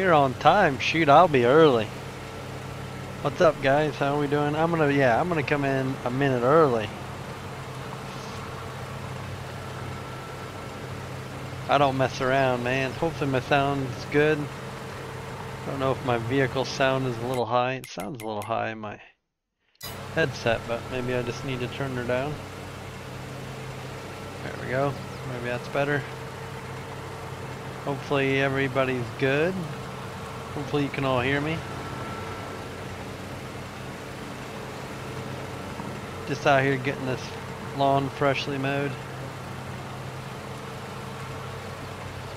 You're on time. Shoot, I'll be early. What's up, guys? How are we doing? I'm gonna, yeah, I'm gonna come in a minute early. I don't mess around, man. Hopefully my sound's good. I don't know if my vehicle sound is a little high. It sounds a little high in my headset, but maybe I just need to turn her down. There we go. Maybe that's better. Hopefully everybody's good. Hopefully you can all hear me. Just out here getting this lawn freshly mowed.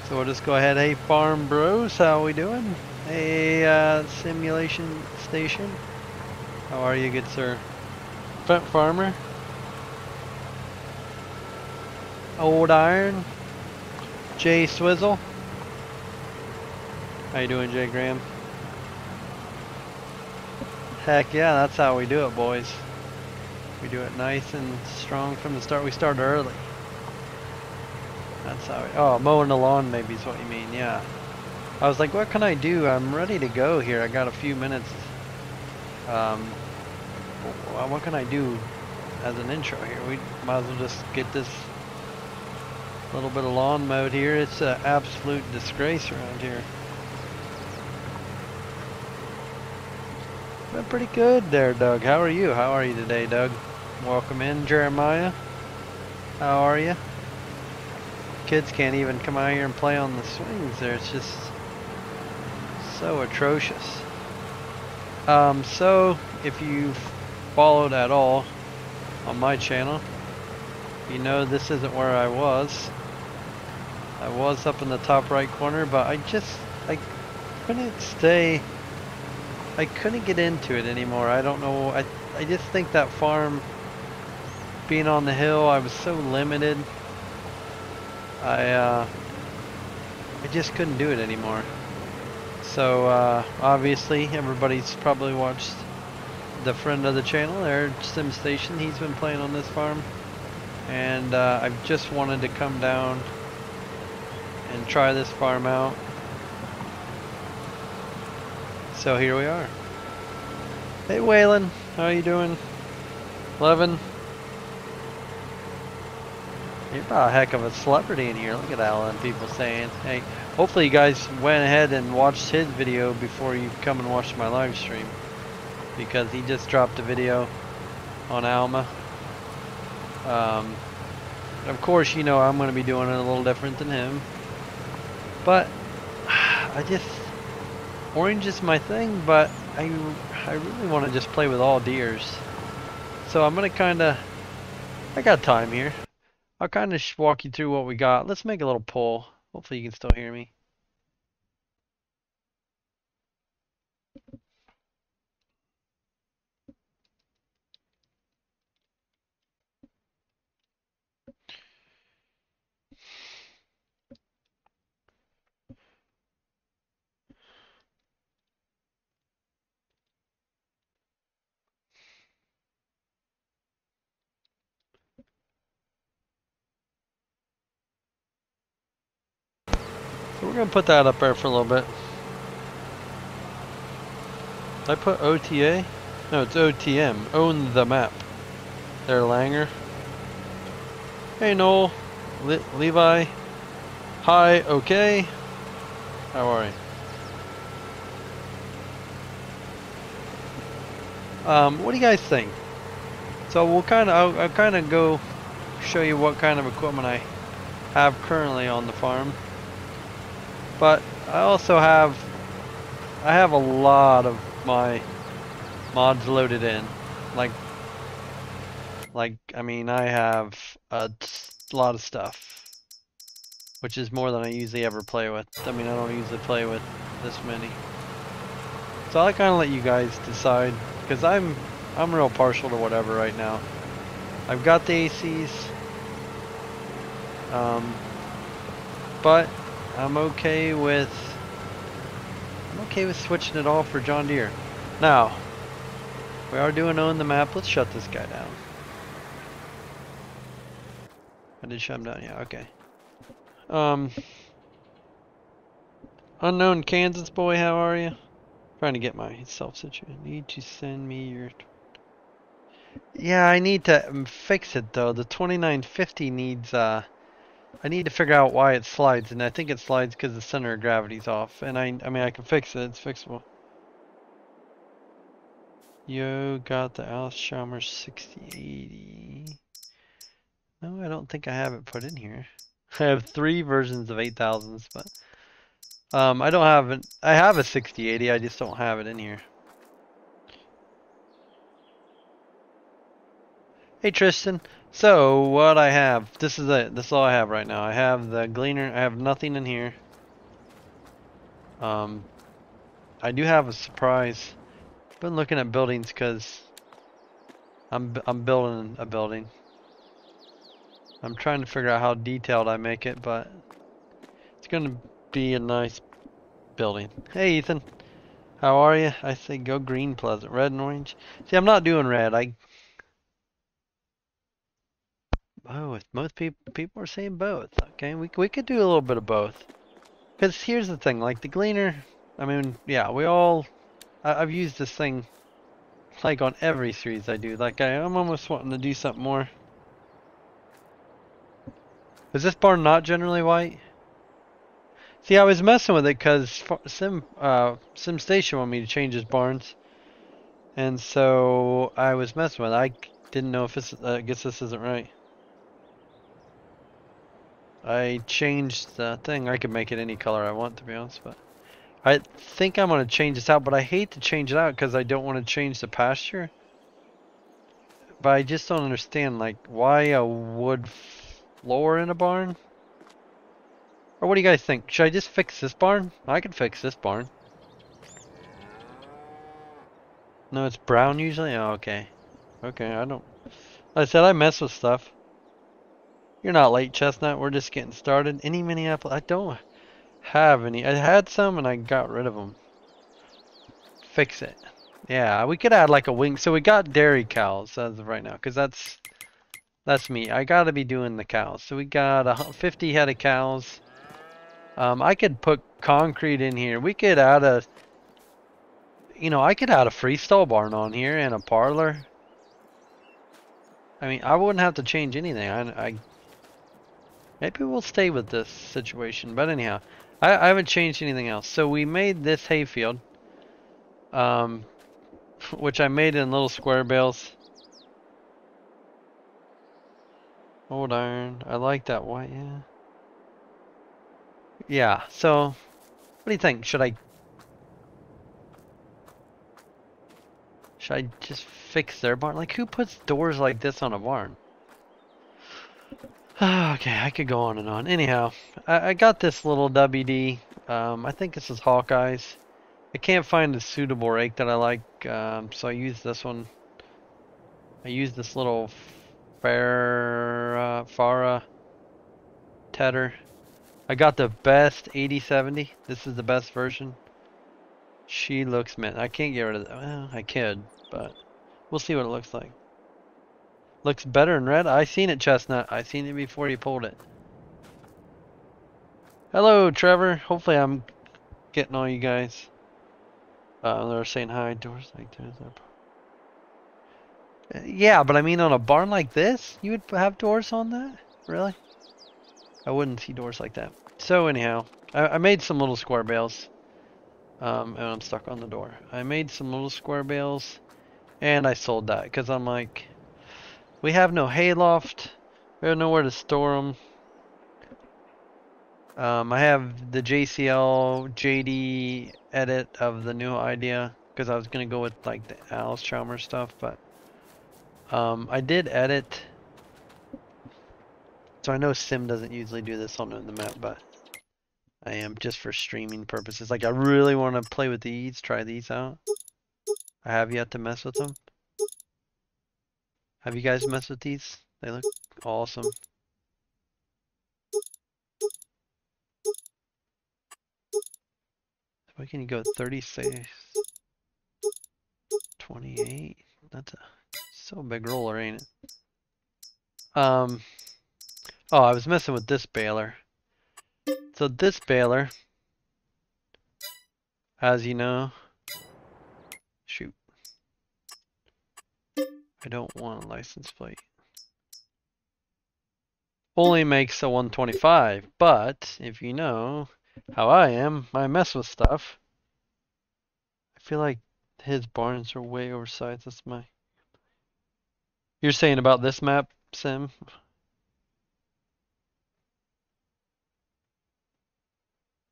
So we'll just go ahead. Hey farm bros, how are we doing? Hey uh, simulation station. How are you good sir? Front farmer. Old Iron. Jay Swizzle. How you doing, Jay Graham? Heck yeah, that's how we do it, boys. We do it nice and strong from the start. We start early. That's how we, oh, mowing the lawn maybe is what you mean, yeah. I was like, what can I do? I'm ready to go here. I got a few minutes. Um, what can I do as an intro here? We might as well just get this little bit of lawn mowed here. It's an absolute disgrace around here. Been pretty good there, Doug. How are you? How are you today, Doug? Welcome in, Jeremiah. How are you? Kids can't even come out here and play on the swings there. It's just so atrocious. Um, so, if you've followed at all on my channel, you know this isn't where I was. I was up in the top right corner, but I just, I couldn't stay, I couldn't get into it anymore. I don't know, I, I just think that farm, being on the hill, I was so limited. I, uh, I just couldn't do it anymore. So, uh, obviously, everybody's probably watched the friend of the channel, Air Sim Station. He's been playing on this farm. And, uh, I've just wanted to come down and try this farm out. So here we are. Hey Waylon, how are you doing? Levin. You're about a heck of a celebrity in here. Look at all Alan, people saying. Hey, hopefully you guys went ahead and watched his video before you come and watch my live stream. Because he just dropped a video on Alma. Um, of course, you know I'm going to be doing it a little different than him. But I just orange is my thing, but I I really want to just play with all deers. So I'm gonna kind of I got time here. I'll kind of walk you through what we got. Let's make a little poll. Hopefully you can still hear me. We're gonna put that up there for a little bit. Did I put OTA? No, it's OTM. Own the map. There, Langer. Hey, Noel. Le Levi. Hi, okay. How are you? Um, what do you guys think? So we'll kind of, I'll, I'll kind of go show you what kind of equipment I have currently on the farm. But I also have, I have a lot of my mods loaded in. Like, like, I mean, I have a lot of stuff. Which is more than I usually ever play with. I mean, I don't usually play with this many. So I kind of let you guys decide. Because I'm, I'm real partial to whatever right now. I've got the ACs. Um, but I'm okay with I'm okay with switching it all for John Deere. Now, we are doing own the map. Let's shut this guy down. I did shut him down. Yeah, okay. Um, Unknown Kansas boy, how are you? Trying to get myself situated. Need to send me your. Yeah, I need to um, fix it though. The 2950 needs. uh I need to figure out why it slides, and I think it slides because the center of gravity's off. And I, I mean, I can fix it. It's fixable. Yo, got the Allis-Chalmers 6080. No, I don't think I have it put in here. I have three versions of 8000s, but um, I don't have it. I have a 6080. I just don't have it in here. Hey Tristan. So what I have, this is it. This is all I have right now. I have the gleaner. I have nothing in here. Um, I do have a surprise. Been looking at buildings because I'm I'm building a building. I'm trying to figure out how detailed I make it, but it's gonna be a nice building. Hey Ethan, how are you? I say go green pleasant, red and orange. See, I'm not doing red. I both. Most people people are saying both. Okay, we we could do a little bit of both. Because here's the thing, like the gleaner. I mean, yeah, we all I, have used this thing like on every series I do. Like I, I'm almost wanting to do something more. Is this barn not generally white? See, I was messing with it because Sim uh, Sim Station wanted me to change his barns, and so I was messing with it. I didn't know if this. Uh, I guess this isn't right. I changed the thing. I could make it any color I want, to be honest, but. I think I'm going to change this out, but I hate to change it out because I don't want to change the pasture. But I just don't understand, like, why a wood floor in a barn? Or what do you guys think? Should I just fix this barn? I can fix this barn. No, it's brown usually? Oh, okay. Okay, I don't... Like I said, I mess with stuff. You're not late, Chestnut. We're just getting started. Any Minneapolis... I don't have any. I had some and I got rid of them. Fix it. Yeah, we could add like a wing. So we got dairy cows as of right now, because that's that's me. I got to be doing the cows. So we got a 50 head of cows. Um, I could put concrete in here. We could add a, you know, I could add a freestall barn on here and a parlor. I mean, I wouldn't have to change anything. I, I maybe we'll stay with this situation. But anyhow, I, I haven't changed anything else. So we made this hayfield, um, which I made in little square bales. Old iron. I like that white, yeah. Yeah, so what do you think? Should I Should I just fix their barn? Like who puts doors like this on a barn? Okay, I could go on and on. Anyhow, I, I got this little WD. Um, I think this is Hawkeye's. I can't find a suitable rake that I like, um, so I use this one. I use this little Fahr, Fahr Tedder. I got the best 8070. This is the best version. She looks mint. I can't get rid of that. Well, I could, but we'll see what it looks like. Looks better in red. I seen it, Chestnut. I seen it before you pulled it. Hello, Trevor. Hopefully I'm getting all you guys. Uh, they're saying hi. Doors like this. Uh, yeah, but I mean on a barn like this, you would have doors on that? Really? I wouldn't see doors like that. So anyhow, I, I made some little square bales. Um, and I'm stuck on the door. I made some little square bales, and I sold that because I'm like, we have no hayloft. We have nowhere to store them. Um, I have the JCL JD edit of the new idea because I was gonna go with like the Allis-Chalmers stuff, but um, I did edit. So I know Sim doesn't usually do this on the map, but I am just for streaming purposes. Like I really want to play with these, try these out. I have yet to mess with them. Have you guys messed with these? They look awesome. Why can you go 36? 28? That's a so big roller, ain't it? Um, oh, I was messing with this baler. So this baler As you know. Shoot. I don't want a license plate. Only makes a 125, but if you know how I am, I mess with stuff. I feel like his barns are way oversized. That's my. You're saying about this map, Sim?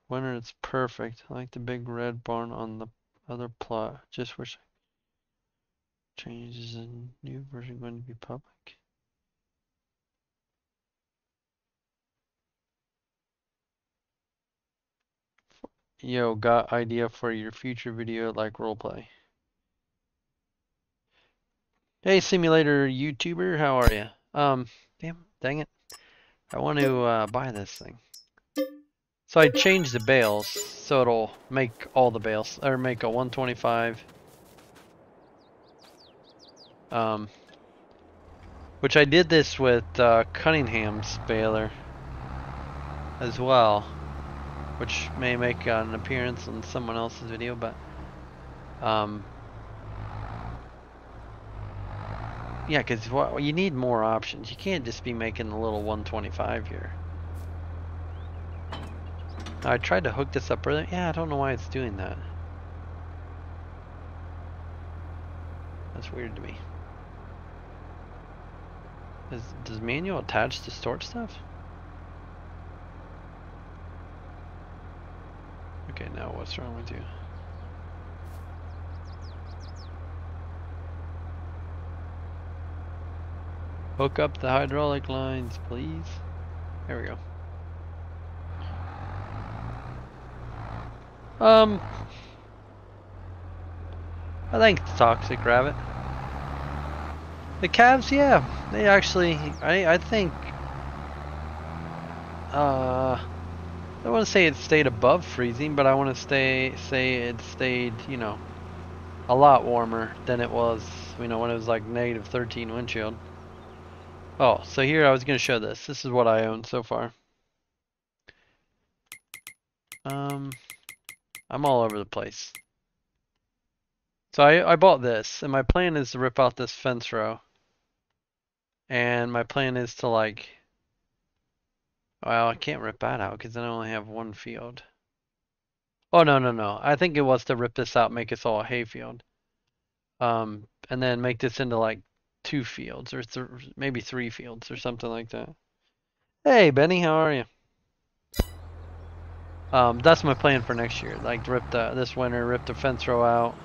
Winter, it's perfect. I like the big red barn on the other plot. Just wish changes in new version going to be public. Yo, got idea for your future video like roleplay. Hey simulator YouTuber, how are you? Um, damn, dang it. I want to uh, buy this thing. So I changed the bales so it'll make all the bales, or make a 125. Um, which I did this with uh, Cunningham's baler as well which may make an appearance on someone else's video, but um, yeah, because you need more options. You can't just be making the little 125 here. I tried to hook this up earlier. Yeah, I don't know why it's doing that. That's weird to me. Is, does manual attach to stored stuff? Okay, now what's wrong with you? Hook up the hydraulic lines, please. There we go. Um, I think toxic rabbit. The calves, yeah, they actually, I, I think, uh, I want to say it stayed above freezing, but I want to stay say it stayed, you know, a lot warmer than it was, you know, when it was like negative 13 windshield. Oh, so here I was going to show this. This is what I own so far. Um, I'm all over the place. So I, I bought this, and my plan is to rip out this fence row. And my plan is to like well, I can't rip that out because then I only have one field. Oh, no, no, no. I think it was to rip this out, make us all a hayfield. Um, and then make this into like two fields or th maybe three fields or something like that. Hey, Benny, how are you? Um, that's my plan for next year. Like rip the this winter, rip the fence row out,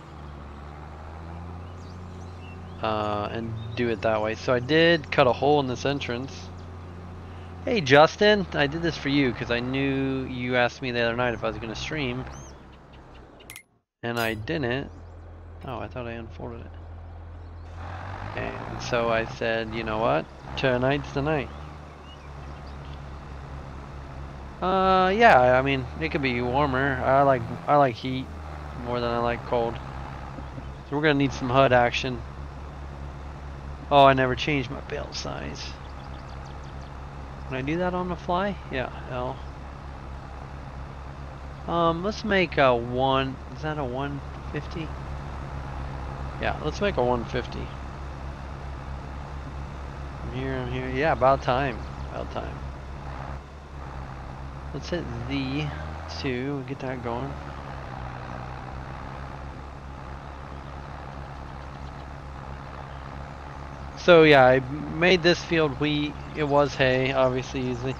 uh, and do it that way. So I did cut a hole in this entrance. Hey Justin, I did this for you because I knew you asked me the other night if I was going to stream. And I didn't. Oh, I thought I unfolded it. And so I said, you know what? Tonight's the night. Uh, yeah, I mean, it could be warmer. I like I like heat more than I like cold. So we're gonna need some HUD action. Oh, I never changed my belt size. Can I do that on the fly? Yeah, L. Um, let's make a one, is that a 150? Yeah, let's make a 150. I'm here, I'm here. Yeah, about time. About time. Let's hit Z2, get that going. So yeah, I made this field wheat. It was hay, obviously, easily.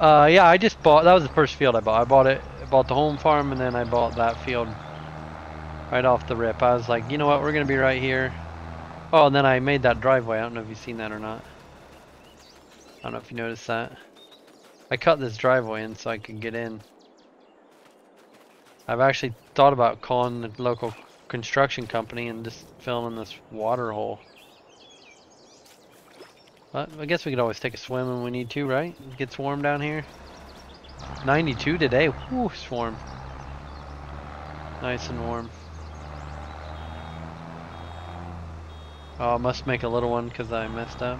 Uh, yeah, I just bought, that was the first field I bought. I bought it, bought the home farm and then I bought that field right off the rip. I was like, you know what, we're going to be right here. Oh, and then I made that driveway. I don't know if you've seen that or not. I don't know if you noticed that. I cut this driveway in so I could get in. I've actually thought about calling the local construction company and just filling this water hole. But I guess we could always take a swim when we need to, right? It gets warm down here. 92 today. Whew, warm. Nice and warm. Oh, I must make a little one because I messed up.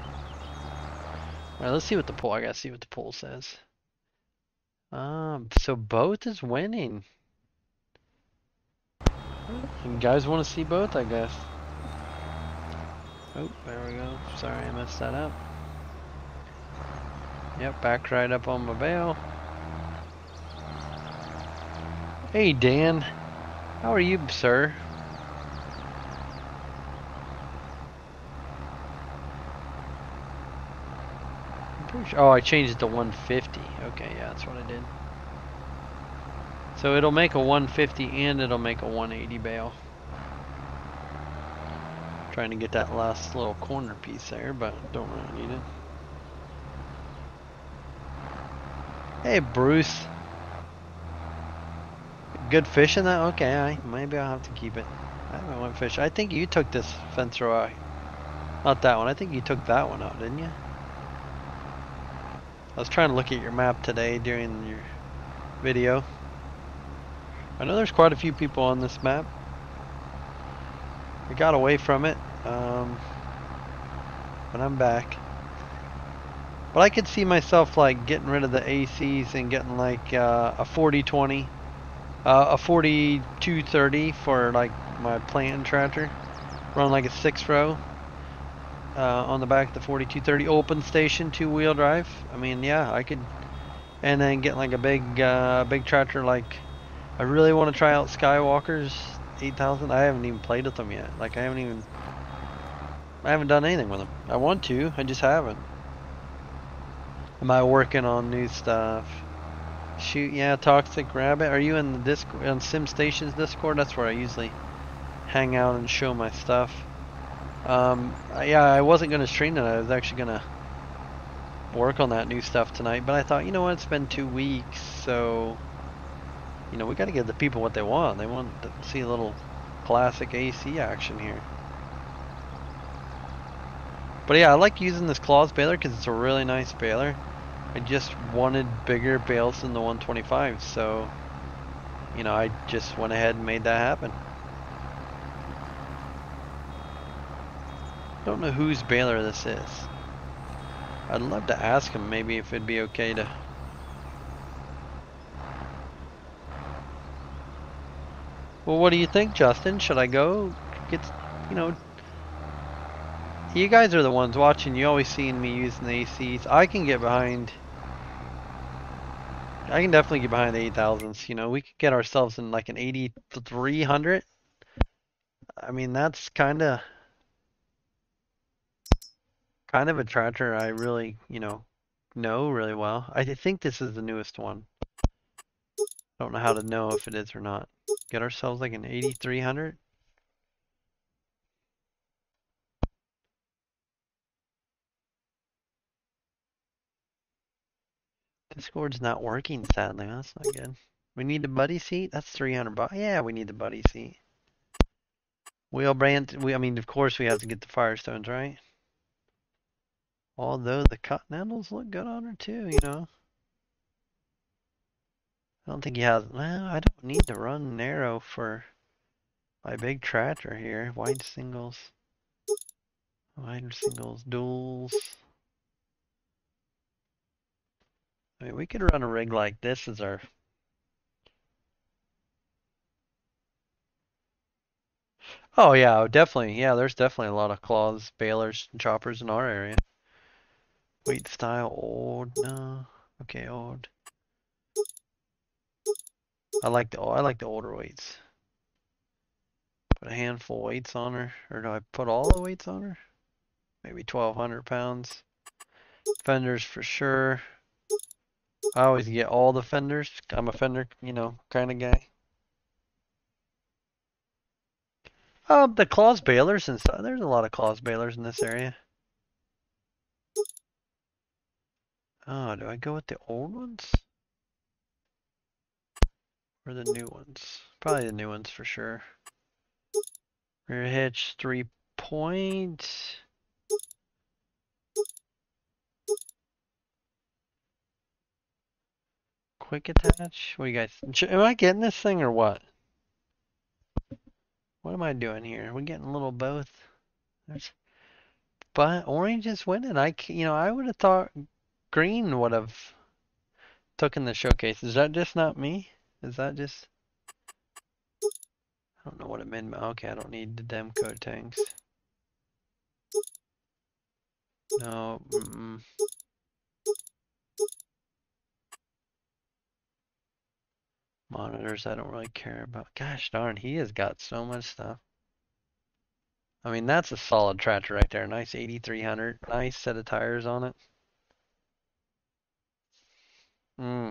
Alright, let's see what the pool, I gotta see what the pool says. Um, so both is winning. You guys want to see both, I guess. Oh, there we go. Sorry, I messed that up. Yep, back right up on my bale. Hey, Dan. How are you, sir? Oh, I changed it to 150. Okay, yeah, that's what I did. So it'll make a 150 and it'll make a 180 bale. Trying to get that last little corner piece there, but don't really need it. Hey, Bruce. Good fishing that? Okay, I, maybe I'll have to keep it. I haven't went fish. I think you took this fence row out. Not that one. I think you took that one out, didn't you? I was trying to look at your map today during your video. I know there's quite a few people on this map. We got away from it, um, but I'm back. But I could see myself like getting rid of the ACs and getting like uh, a 4020, uh, a 4230 for like my plant tractor. Run like a six row uh, on the back of the 4230 open station two wheel drive. I mean, yeah, I could, and then get like a big, uh, big tractor. Like, I really want to try out Skywalkers 8000. I haven't even played with them yet. Like, I haven't even, I haven't done anything with them. I want to, I just haven't. Am I working on new stuff? Shoot, yeah, Toxic Rabbit. Are you in the Discord, on Sim Stations Discord? That's where I usually hang out and show my stuff. Um, yeah, I wasn't going to stream it. I was actually going to work on that new stuff tonight. But I thought, you know what? It's been two weeks, so you know we got to give the people what they want. They want to see a little classic AC action here. But yeah, I like using this Claas baler because it's a really nice baler. I just wanted bigger bales than the 125, so you know I just went ahead and made that happen. Don't know whose baler this is. I'd love to ask him maybe if it'd be okay to Well, what do you think, Justin? Should I go get, you know, you guys are the ones watching. You always seen me using the ACs. I can get behind. I can definitely get behind the 8000s. You know, we could get ourselves in like an 8300. I mean, that's kind of kind of a tractor I really, you know, know really well. I think this is the newest one. I Don't know how to know if it is or not. Get ourselves like an 8300. Discord's not working sadly. That's not good. We need the buddy seat. That's 300 bucks. Yeah, we need the buddy seat. Wheel brand. We, I mean, of course, we have to get the Firestones, right? Although the Continentals look good on her too, you know. I don't think he has. Well, I don't need to run narrow for my big tractor here. Wide singles. Wide singles, Duals. I mean, we could run a rig like this as our Oh yeah, definitely. Yeah, there's definitely a lot of Claas, balers, and choppers in our area. Weight style old, no. Okay, old. I like the I like the older weights. Put a handful of weights on her, or do I put all the weights on her? Maybe 1,200 pounds. Fenders for sure. I always get all the fenders. I'm a fender, you know, kind of guy. Um, the Claas balers and stuff. There's a lot of Claas balers in this area. Oh, do I go with the old ones? Or the new ones? Probably the new ones for sure. Rear hitch, three point. Quick attach? What you guys, am I getting this thing or what? What am I doing here? We're getting a little both? There's, but orange is winning. I, you know, I would have thought green would have taken the showcase. Is that just not me? Is that just... I don't know what it meant. Okay, I don't need the Demco tanks. No. Mm -mm. Monitors, I don't really care about. Gosh darn, he has got so much stuff. I mean, that's a solid tractor right there. Nice 8300. Nice set of tires on it. Hmm.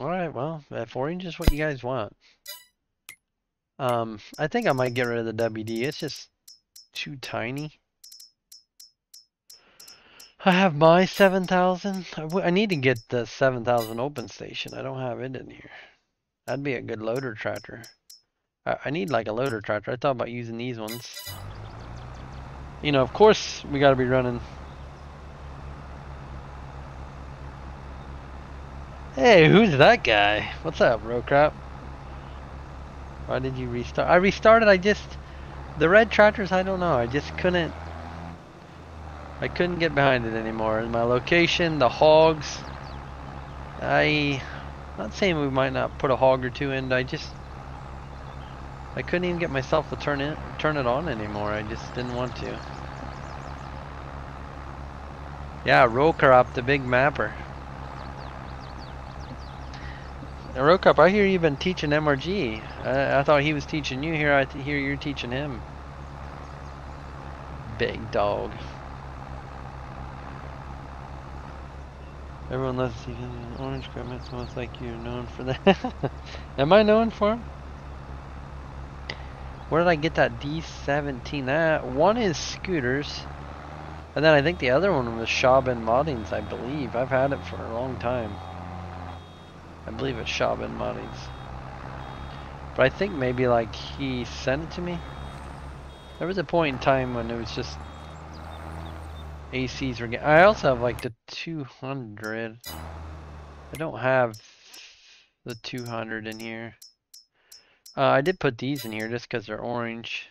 Alright, well, if orange is what you guys want. Um, I think I might get rid of the WD. It's just too tiny. I have my 7000. I, need to get the 7000 open station. I don't have it in here. That'd be a good loader tractor. I, I need like a loader tractor. I thought about using these ones. You know, of course, we got to be running. Hey, who's that guy? What's up, row crap? Why did you restart? I restarted, I just... The red tractors, I don't know. I just couldn't... I couldn't get behind it anymore. My location, the hogs. I... Not saying we might not put a hog or two in. I just... I couldn't even get myself to turn it turn it on anymore. I just didn't want to. Yeah, Rokarop, the big mapper. Rokop, I hear you've been teaching MRG. I, I thought he was teaching you. Here, I hear you're teaching him. Big dog. Everyone loves see orange crab. It's almost like you're known for that. Am I known for him? Where did I get that D17? That one is scooters. And then I think the other one was Shaban Moddings, I believe. I've had it for a long time. I believe it's Shaban Moddings. But I think maybe like he sent it to me. There was a point in time when it was just ACs were getting. I also have like the 200. I don't have the 200 in here. Uh, I did put these in here just because they're orange.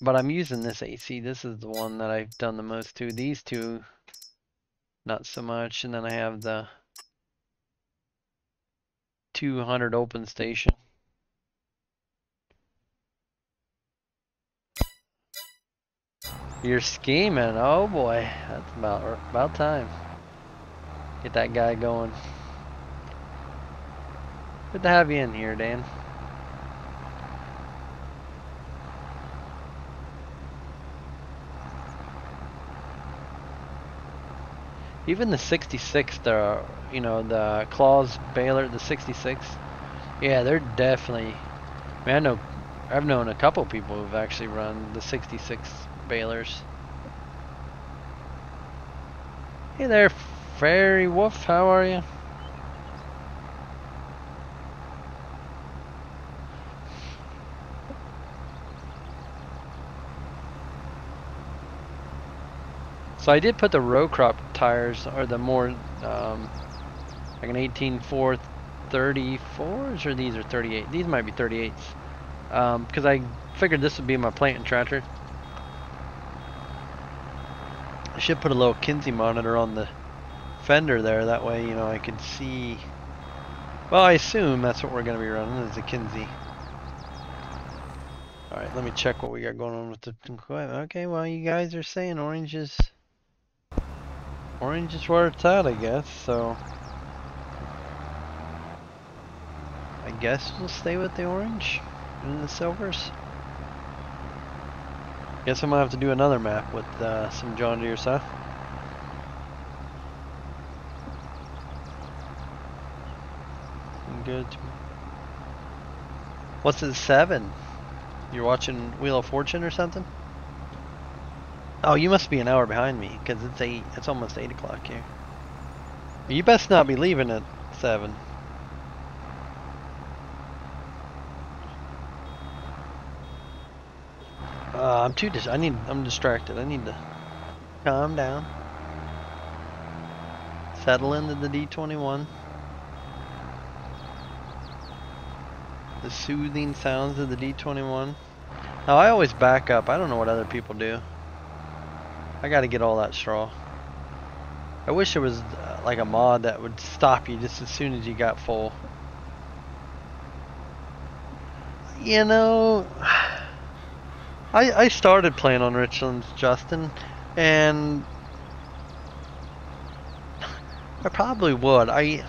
But I'm using this AC. This is the one that I've done the most to. These two, not so much. And then I have the 200 open station. You're scheming. Oh boy. That's about about time. Get that guy going. Good to have you in here, Dan. Even the 66, the you know the Claas baler, the 66. Yeah, they're definitely. Man, I know. I've known a couple people who've actually run the 66 balers. Hey there, Fairy Wolf. How are you? So I did put the row crop tires, or the more, um, like an 18.4 34s, or these are 38. These might be 38s. Because um, I figured this would be my planting tractor. I should put a little Kinze monitor on the fender there. That way, you know, I could see. Well, I assume that's what we're going to be running is a Kinze. Alright, let me check what we got going on with the Okay, well, you guys are saying oranges. Orange is where it's at, I guess, so... I guess we'll stay with the orange and the silvers. Guess I'm gonna have to do another map with uh, some John Deere stuff. Good. What's it, 7? You're watching Wheel of Fortune or something? Oh, you must be an hour behind me, because it's 8, it's almost 8 o'clock here. You best not be leaving at 7. Uh, I'm too dis I need, I'm distracted. I need to calm down. Settle into the D21. The soothing sounds of the D21. Now I always back up. I don't know what other people do. I gotta get all that straw. I wish there was uh, like a mod that would stop you just as soon as you got full. You know, I I started playing on Richlands, Justin, and I probably would. I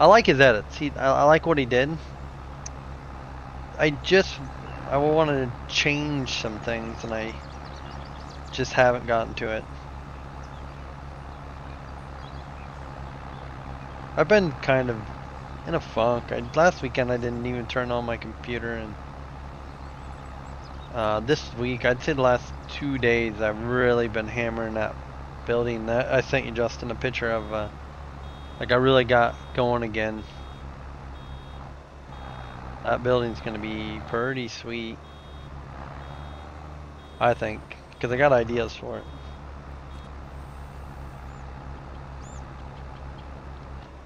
I like his edits. He I, I like what he did. I just I wanted to change some things, and I just haven't gotten to it. I've been kind of in a funk. I, last weekend I didn't even turn on my computer, and uh, this week, I'd say the last two days, I've really been hammering that building. That I sent you, Justin, a picture of. Uh, like I really got going again. That building's gonna be pretty sweet. I think, because I got ideas for it.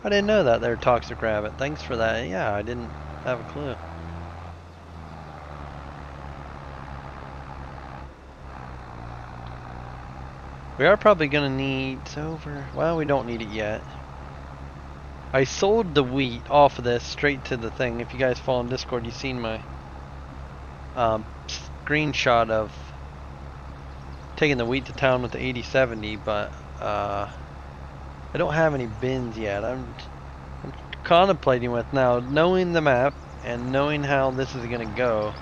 I didn't know that they're toxic rabbit. Thanks for that. Yeah, I didn't have a clue. We are probably gonna need over. Well, we don't need it yet. I sold the wheat off of this straight to the thing. If you guys follow on Discord, you've seen my um, screenshot of taking the wheat to town with the 8070, but uh, I don't have any bins yet. I'm, I'm contemplating with now, knowing the map and knowing how this is going to go,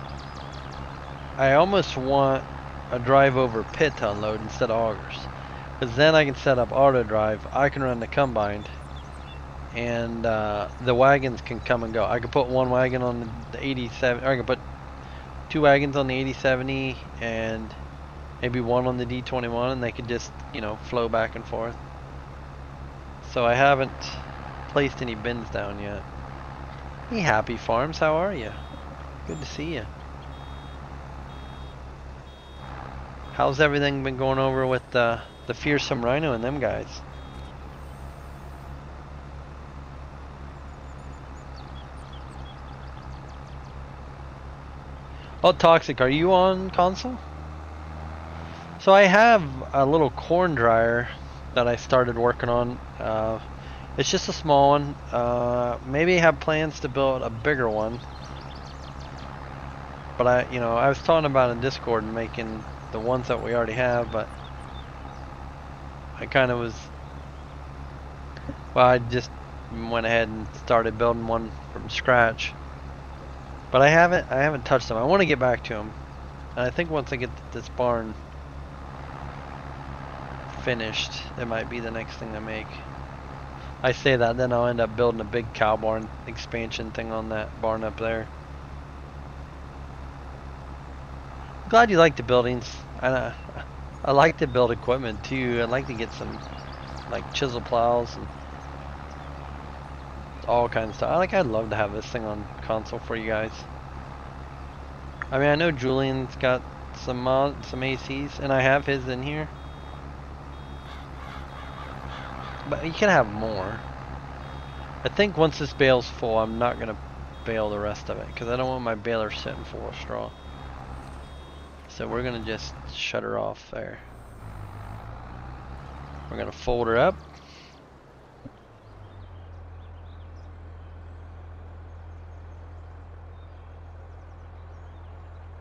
I almost want a drive over pit to unload instead of augers. Because then I can set up auto drive, I can run the combined, and uh, the wagons can come and go. I could put one wagon on the 87, or I could put two wagons on the 8070 and maybe one on the D21 and they could just, you know, flow back and forth. So I haven't placed any bins down yet. Hey Happy Farms, how are you? Good to see you. How's everything been going over with uh, the fearsome rhino and them guys? Oh, Toxic, are you on console? So I have a little corn dryer that I started working on. Uh, it's just a small one. Uh, maybe I have plans to build a bigger one. But I, you know, I was talking about in Discord making the ones that we already have, but I kind of was, well, I just went ahead and started building one from scratch. But I haven't I haven't touched them. I want to get back to them. And I think once I get this barn finished, it might be the next thing I make. I say that, then I'll end up building a big cow barn expansion thing on that barn up there. Glad you like the buildings. I, uh, I like to build equipment too. I like to get some like chisel plows and all kinds of stuff. I Like I'd love to have this thing on console for you guys. I mean, I know Julian's got some mod, some ACs, and I have his in here. But you can have more. I think once this bale's full, I'm not gonna bale the rest of it because I don't want my baler sitting full of straw. So we're gonna just shut her off there. We're gonna fold her up.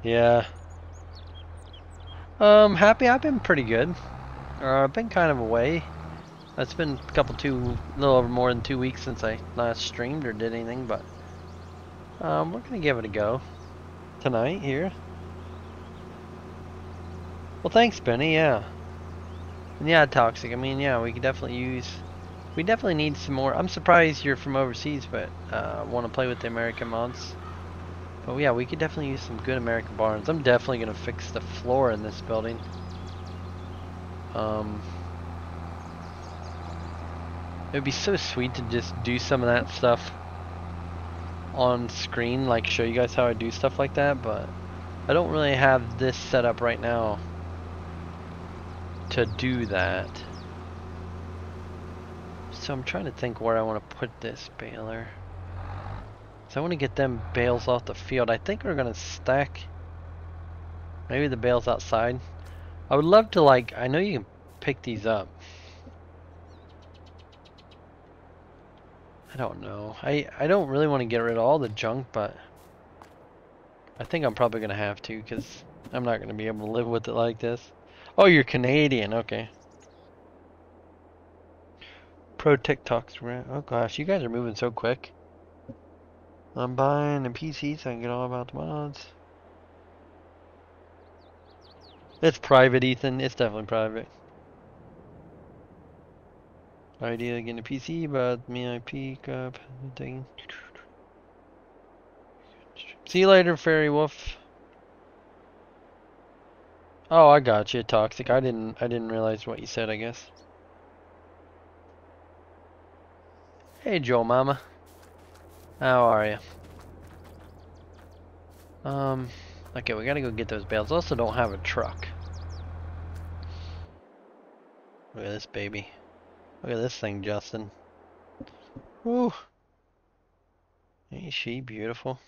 Yeah. Um, happy I've been pretty good. Uh, I've been kind of away. It's been a couple two, a little over more than two weeks since I last streamed or did anything, but um, we're gonna give it a go tonight here. Well, thanks, Benny. Yeah, and yeah, toxic. I mean, yeah, we could definitely use. We definitely need some more. I'm surprised you're from overseas, but uh, want to play with the American mods. But yeah, we could definitely use some good American barns. I'm definitely going to fix the floor in this building. Um, it would be so sweet to just do some of that stuff on screen, like show you guys how I do stuff like that, but I don't really have this set up right now to do that. So I'm trying to think where I want to put this baler. So I want to get them bales off the field. I think we're going to stack maybe the bales outside. I would love to like, I know you can pick these up. I don't know. I, I don't really want to get rid of all the junk, but I think I'm probably going to have to because I'm not going to be able to live with it like this. Oh, you're Canadian. Okay. Pro TikToks. Oh gosh, you guys are moving so quick. I'm buying a PC so I can get all about the mods. It's private, Ethan. It's definitely private. Idea getting a PC, but me I peek up thing. See you later, Fairy Wolf. Oh, I got you, Toxic. I didn't I didn't realize what you said, I guess. Hey, Joe Mama. How are you? Um, okay, we gotta go get those bales. Also don't have a truck. Look at this baby. Look at this thing, Justin. Woo! Ain't she beautiful?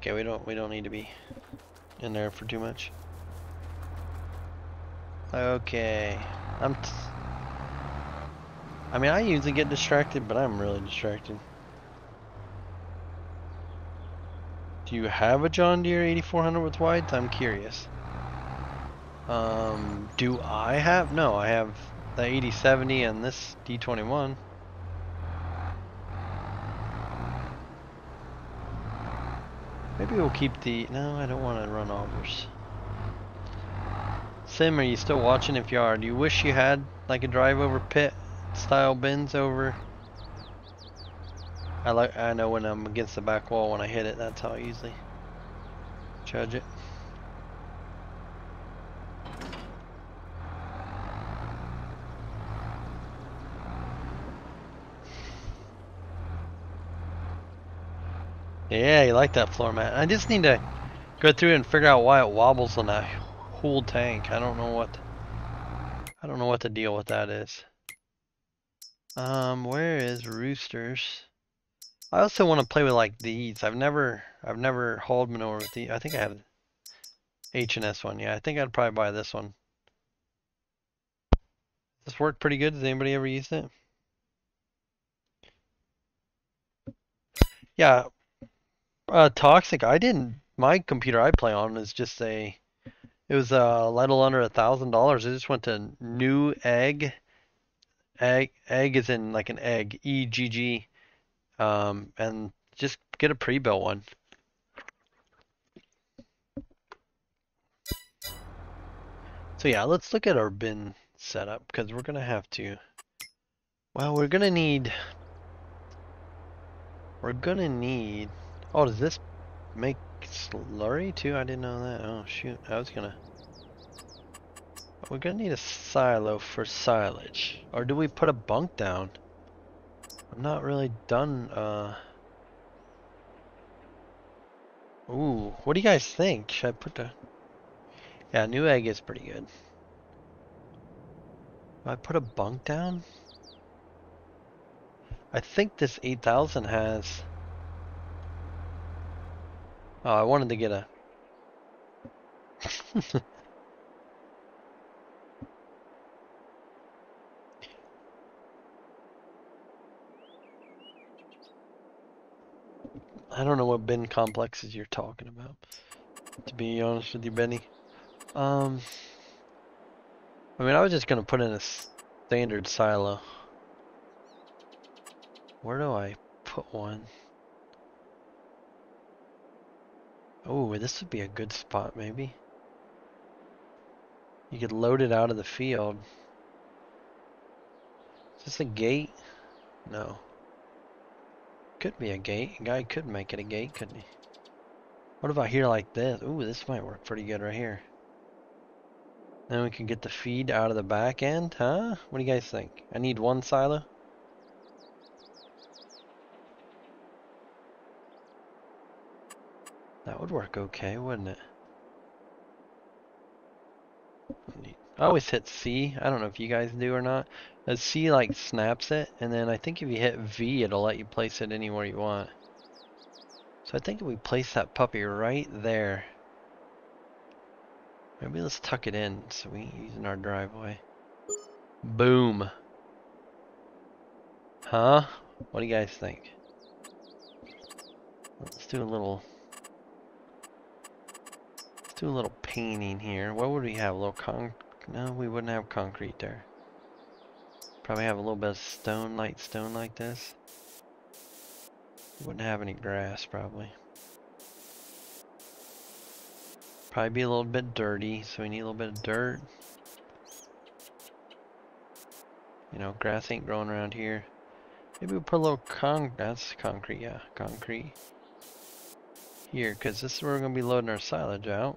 Okay, we don't we don't need to be in there for too much. Okay, I'm. I mean, I usually get distracted, but I'm really distracted. Do you have a John Deere 8400 with whites? I'm curious. Um, do I have? No, I have the 8070 and this D21. Maybe we'll keep the... No, I don't want to run overs. Sim, are you still watching? If you are, do you wish you had like a drive over pit style bins over? I like. I know when I'm against the back wall when I hit it. That's how I usually judge it. Yeah, you like that floor mat. I just need to go through and figure out why it wobbles on that whole tank. I don't know what I don't know what the deal with that is. Um, where is roosters? I also want to play with like these. I've never I've never hauled manure with these. I think I have H and S one. Yeah, I think I'd probably buy this one. This worked pretty good. Has anybody ever used it? Yeah, uh, toxic. I didn't. My computer I play on is just a. It was a little under a thousand dollars. I just went to new egg. Egg egg is in like an egg. E G G. Um, and just get a pre-built one. So yeah, let's look at our bin setup because we're gonna have to. Well, we're gonna need. We're gonna need Oh, does this make slurry too? I didn't know that. Oh shoot, I was gonna... We're gonna need a silo for silage. Or do we put a bunk down? I'm not really done, uh... Ooh, what do you guys think? Should I put the... Yeah, Newegg is pretty good. I put a bunk down? I think this 8000 has... Oh, I wanted to get a... I don't know what bin complexes you're talking about. To be honest with you, Benny. Um, I mean, I was just gonna put in a standard silo. Where do I put one? Oh, this would be a good spot, maybe. You could load it out of the field. Is this a gate? No. Could be a gate. A guy could make it a gate, couldn't he? What about here like this? Ooh, this might work pretty good right here. Then we can get the feed out of the back end, huh? What do you guys think? I need one silo? Would work okay, wouldn't it? I always hit C. I don't know if you guys do or not. A C like snaps it, and then I think if you hit V, it'll let you place it anywhere you want. So I think if we place that puppy right there, maybe let's tuck it in so we ain't using our driveway. Boom. Huh? What do you guys think? Let's do a little do a little painting here. What would we have? A little con no, we wouldn't have concrete there. Probably have a little bit of stone, light stone like this. Wouldn't have any grass probably. Probably be a little bit dirty, so we need a little bit of dirt. You know, grass ain't growing around here. Maybe we'll put a little con, that's concrete, yeah, concrete. Here, because this is where we're going to be loading our silage out.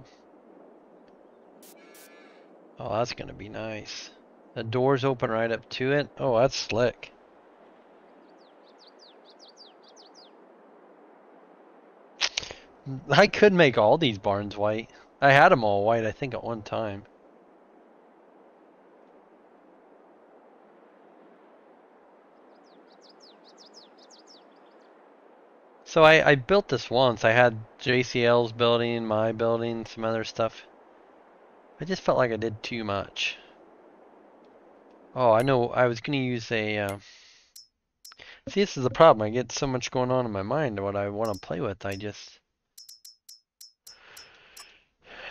Oh, that's going to be nice. The doors open right up to it. Oh, that's slick. I could make all these barns white. I had them all white, I think, at one time. So I, I built this once. I had JCL's building, my building, some other stuff. I just felt like I did too much. Oh, I know. I was going to use a... Uh... See, this is the problem. I get so much going on in my mind what I want to play with. I just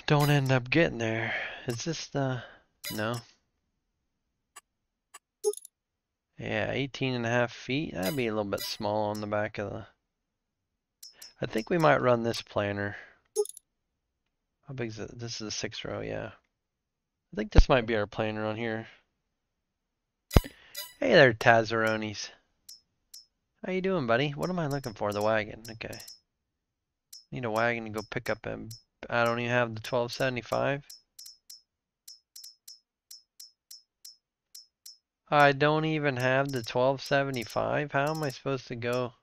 don't end up getting there. Is this the... No. Yeah, 18 and a half feet. That'd be a little bit small on the back of the... I think we might run this planter. How big is it? This is a six row, yeah. I think this might be our planter on here. Hey there, Tazaronis. How you doing, buddy? What am I looking for? The wagon. Okay. Need a wagon to go pick up a... I don't even have the 1275. I don't even have the 1275. How am I supposed to go?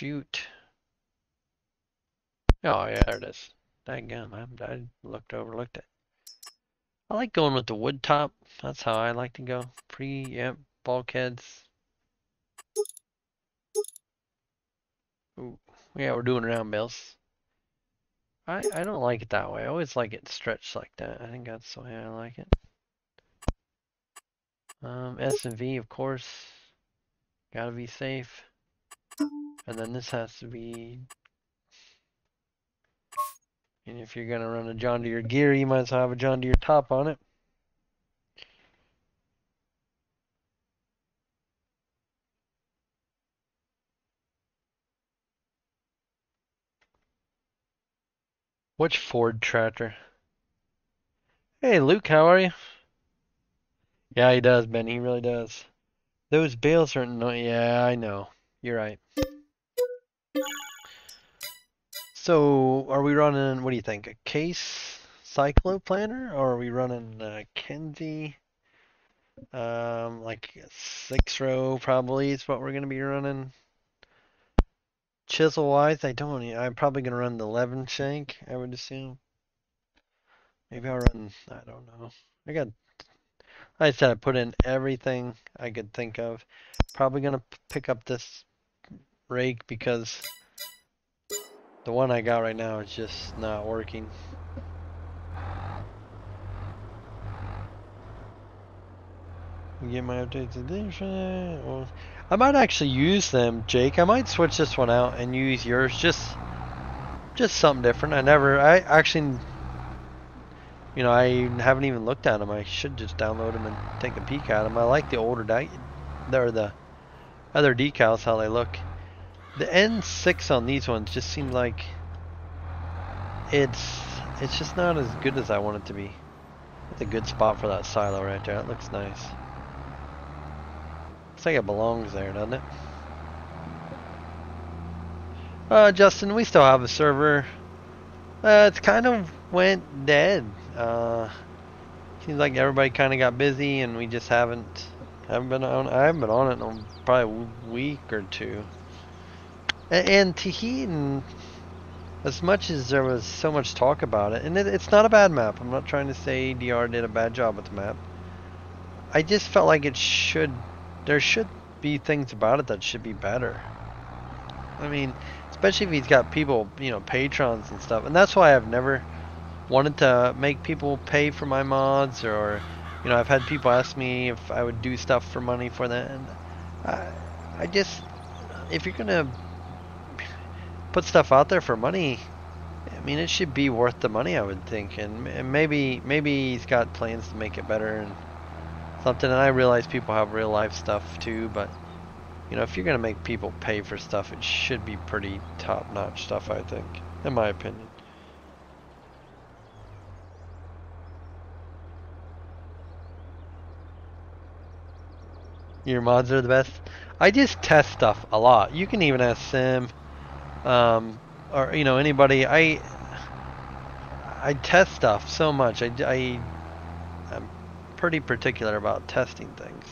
Shoot. Oh, yeah, there it is. Dadgum, I, I looked overlooked it. I like going with the wood top. That's how I like to go. Pre, yep, bulkheads. Ooh, yeah, we're doing round bales. I, I don't like it that way. I always like it stretched like that. I think that's the way I like it. Um, S and V, of course. Gotta be safe. And then this has to be... And if you're going to run a John Deere gear, you might as well have a John Deere top on it. Which Ford tractor? Hey Luke, how are you? Yeah, he does, Ben. He really does. Those bales are no. Yeah, I know. You're right. So, are we running, what do you think, a case cyclo planter, or are we running uh, Kinze? Um, like six row probably is what we're going to be running. Chisel wise, I don't, I'm probably going to run the 11 shank, I would assume. Maybe I'll run, I don't know. I got, like I said, I put in everything I could think of. Probably going to pick up this rake because the one I got right now is just not working. Get my updates edition. Well, I might actually use them, Jake. I might switch this one out and use yours. Just, just something different. I never. I actually, you know, I haven't even looked at them. I should just download them and take a peek at them. I like the older, they're the other decals how they look. The N6 on these ones just seems like it's it's just not as good as I want it to be. It's a good spot for that silo right there. It looks nice. Looks like it belongs there, doesn't it? Uh, Justin, we still have a server. Uh, it's kind of went dead. Uh, seems like everybody kind of got busy, and we just haven't haven't been on. I haven't been on it in probably a week or two. And, and Tahiti, as much as there was so much talk about it, and it, it's not a bad map. I'm not trying to say DR did a bad job with the map. I just felt like it should, there should be things about it that should be better. I mean, especially if he's got people, you know, patrons and stuff. And that's why I've never wanted to make people pay for my mods or, you know, I've had people ask me if I would do stuff for money for them. And I, I just, if you're gonna put stuff out there for money, I mean, it should be worth the money, I would think. And, and maybe, maybe he's got plans to make it better and something. And I realize people have real life stuff too, but you know, if you're gonna make people pay for stuff, it should be pretty top-notch stuff, I think, in my opinion. Your mods are the best. I just test stuff a lot. You can even ask Sim, um, or you know anybody. I I test stuff so much. I, I I'm pretty particular about testing things.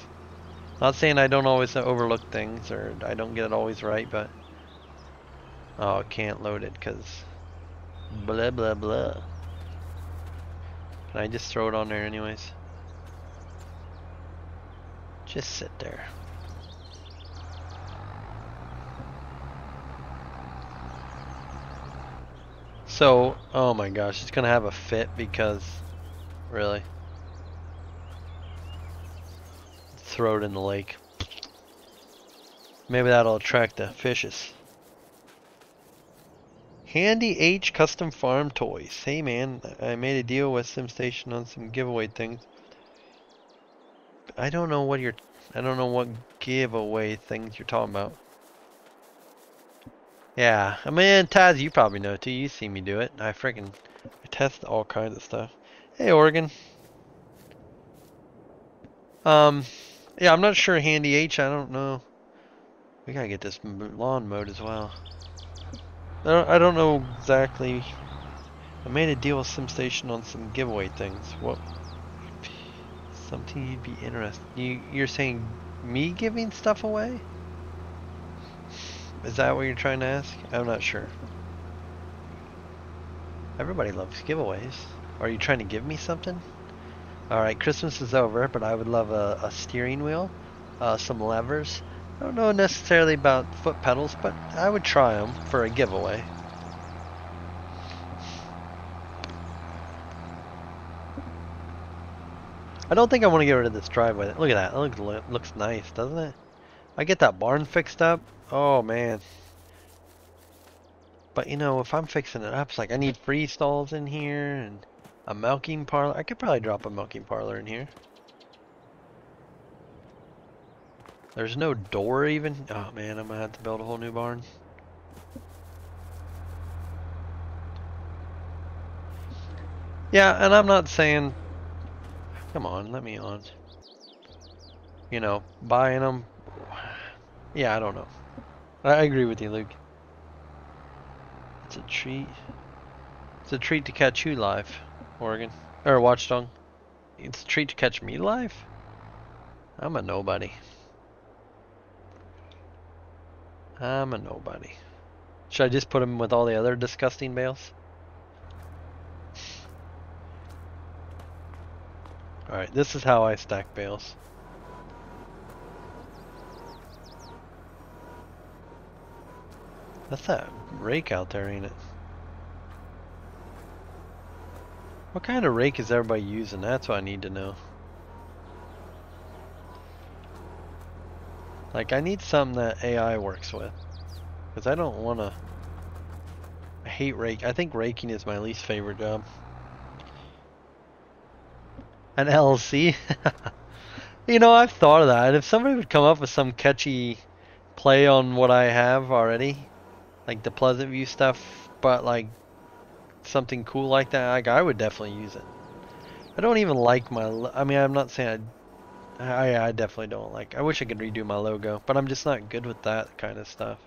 Not saying I don't always overlook things or I don't get it always right, but oh, I can't load it because blah blah blah. Can I just throw it on there anyways? Just sit there. So, oh my gosh, it's gonna have a fit because, really? Throw it in the lake. Maybe that'll attract the fishes. Handy H Custom Farm Toys. Hey man, I made a deal with SimStation on some giveaway things. I don't know what you're, I don't know what giveaway things you're talking about. Yeah, I mean, Taz, you probably know too. You see me do it. I freaking I test all kinds of stuff. Hey, Oregon. Um, yeah, I'm not sure Handy H. I don't know. We gotta get this lawn mode as well. I don't, I don't know exactly. I made a deal with SimStation on some giveaway things. What? Something you'd be interested. You you're saying me giving stuff away? Is that what you're trying to ask? I'm not sure. Everybody loves giveaways. Are you trying to give me something? Alright, Christmas is over, but I would love a, a steering wheel, uh, some levers. I don't know necessarily about foot pedals, but I would try them for a giveaway. I don't think I want to get rid of this driveway. Look at that. It looks, looks nice, doesn't it? I get that barn fixed up. Oh, man. But, you know, if I'm fixing it up, it's like I need free stalls in here and a milking parlor. I could probably drop a milking parlor in here. There's no door even. Oh, man, I'm going to have to build a whole new barn. Yeah, and I'm not saying Come on, let me on. You know, buying them. Yeah, I don't know. I, agree with you, Luke. It's a treat. It's a treat to catch you live, Oregon. Or Watchdog. It's a treat to catch me live? I'm a nobody. I'm a nobody. Should I just put him with all the other disgusting bales? Alright, this is how I stack bales. That's that rake out there, ain't it? What kind of rake is everybody using? That's what I need to know. Like, I need something that AI works with. Because I don't want to... I hate rake. I think raking is my least favorite job. An LLC? you know, I've thought of that. If somebody would come up with some catchy play on what I have already, like the Pleasant View stuff, but like something cool like that, like I would definitely use it. I don't even like my, I mean, I'm not saying I, I, I definitely don't like, I wish I could redo my logo, but I'm just not good with that kind of stuff.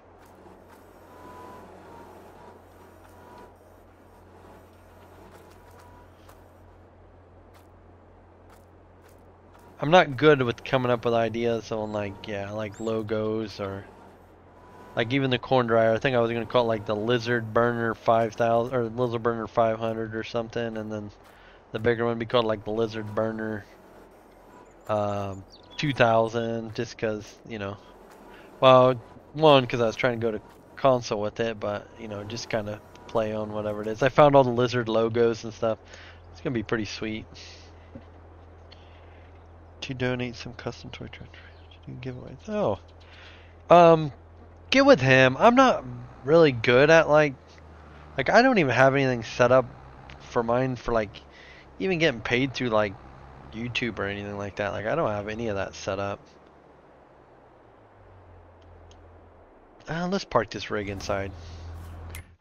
I'm not good with coming up with ideas on like yeah like logos or like even the corn dryer. I think I was gonna call it like the Lizard Burner 5000 or Lizard Burner 500 or something, and then the bigger one be called like the Lizard Burner um, 2000, just because you know. Well, one because I was trying to go to console with it, but you know, just kind of play on whatever it is. I found all the lizard logos and stuff. It's gonna be pretty sweet. To donate some custom toy tractor giveaways. Oh, um, get with him. I'm not really good at like, like I don't even have anything set up for mine for like, even getting paid through like YouTube or anything like that. Like I don't have any of that set up. Uh, let's park this rig inside.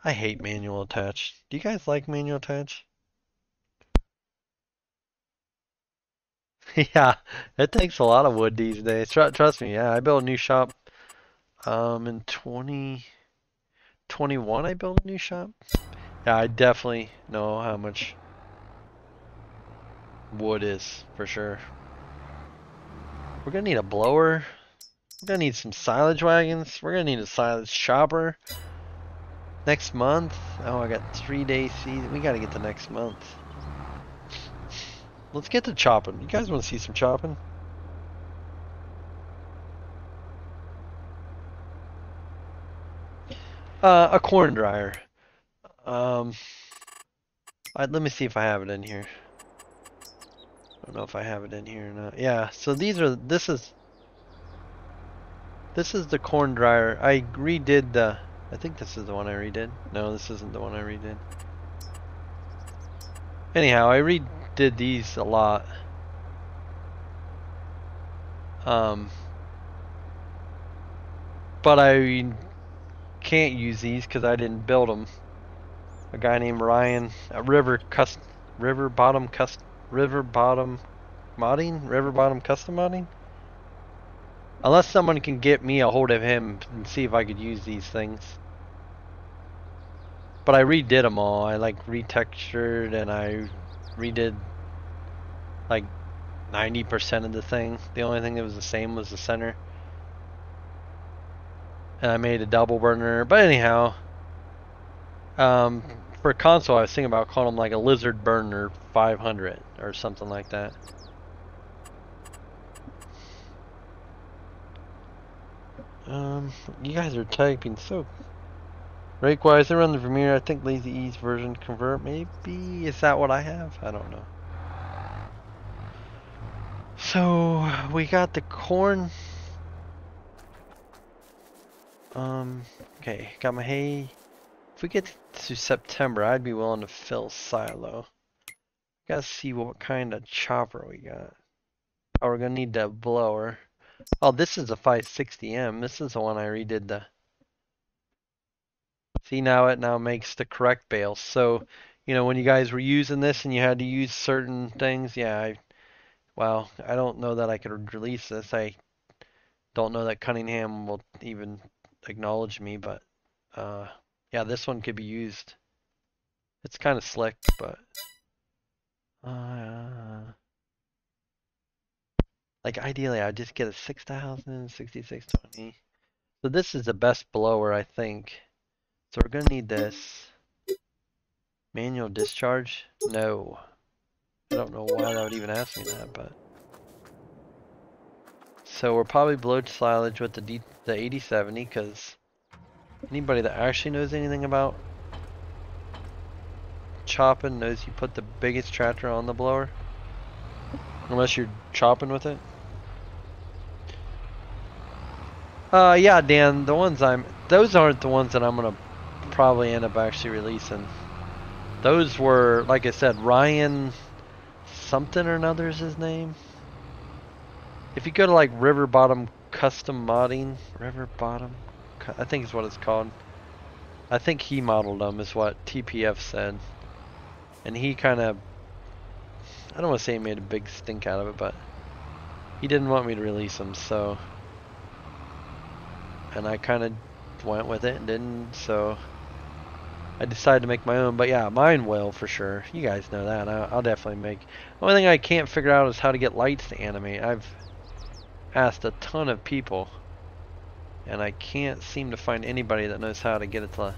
I hate manual attach. Do you guys like manual attach? yeah, it takes a lot of wood these days. Tr trust me, yeah. I built a new shop um, in 2021. I built a new shop. Yeah, I definitely know how much wood is for sure. We're gonna need a blower. We're gonna need some silage wagons. We're gonna need a silage chopper. Next month. Oh, I got three days season. We gotta get the next month. Let's get to chopping. You guys want to see some chopping? Uh, a corn dryer. Um, let me see if I have it in here. I don't know if I have it in here or not. Yeah, so these are, this is, this is the corn dryer. I redid the, I think this is the one I redid. No, this isn't the one I redid. Anyhow, I redid these a lot. Um, but I can't use these because I didn't build them. A guy named Ryan, a river cust, river bottom cust, river bottom modding, river bottom custom modding. Unless someone can get me a hold of him and see if I could use these things. But I redid them all. I like retextured and I redid like 90% of the thing. The only thing that was the same was the center. And I made a double burner. But anyhow, um, for a console, I was thinking about calling them like a Lizard Burner 500 or something like that. Um, you guys are typing so. Rake-wise, I run the Vermeer. I think Lazy E's version convert. Maybe is that what I have? I don't know. So we got the corn. Um. Okay, got my hay. If we get to September, I'd be willing to fill silo. Gotta see what kind of chopper we got. Oh, we're gonna need the blower. Oh, this is a 560M. This is the one I redid the... See, now it now makes the correct bales. So, you know, when you guys were using this and you had to use certain things, yeah, I, well, I don't know that I could release this. I don't know that Cunningham will even acknowledge me, but, uh, yeah, this one could be used. It's kind of slick, but, uh, like ideally I'd just get a 6000, 6620. So this is the best blower, I think. So we're gonna need this. Manual discharge? No. I don't know why that would even ask me that, but. So we're probably below silage with the D the 8070 because anybody that actually knows anything about chopping knows you put the biggest tractor on the blower. Unless you're chopping with it. Uh, yeah, Dan, the ones I'm, those aren't the ones that I'm gonna probably end up actually releasing. Those were, like I said, Ryan something or another is his name. If you go to like River Bottom Custom Modding, River Bottom, I think is what it's called. I think he modeled them is what TPF said. And he kind of, I don't want to say he made a big stink out of it, but he didn't want me to release them, so and I kind of went with it and didn't, so I decided to make my own. But yeah, mine will for sure. You guys know that. I'll, I'll definitely make. The only thing I can't figure out is how to get lights to animate. I've asked a ton of people, and I can't seem to find anybody that knows how to get it to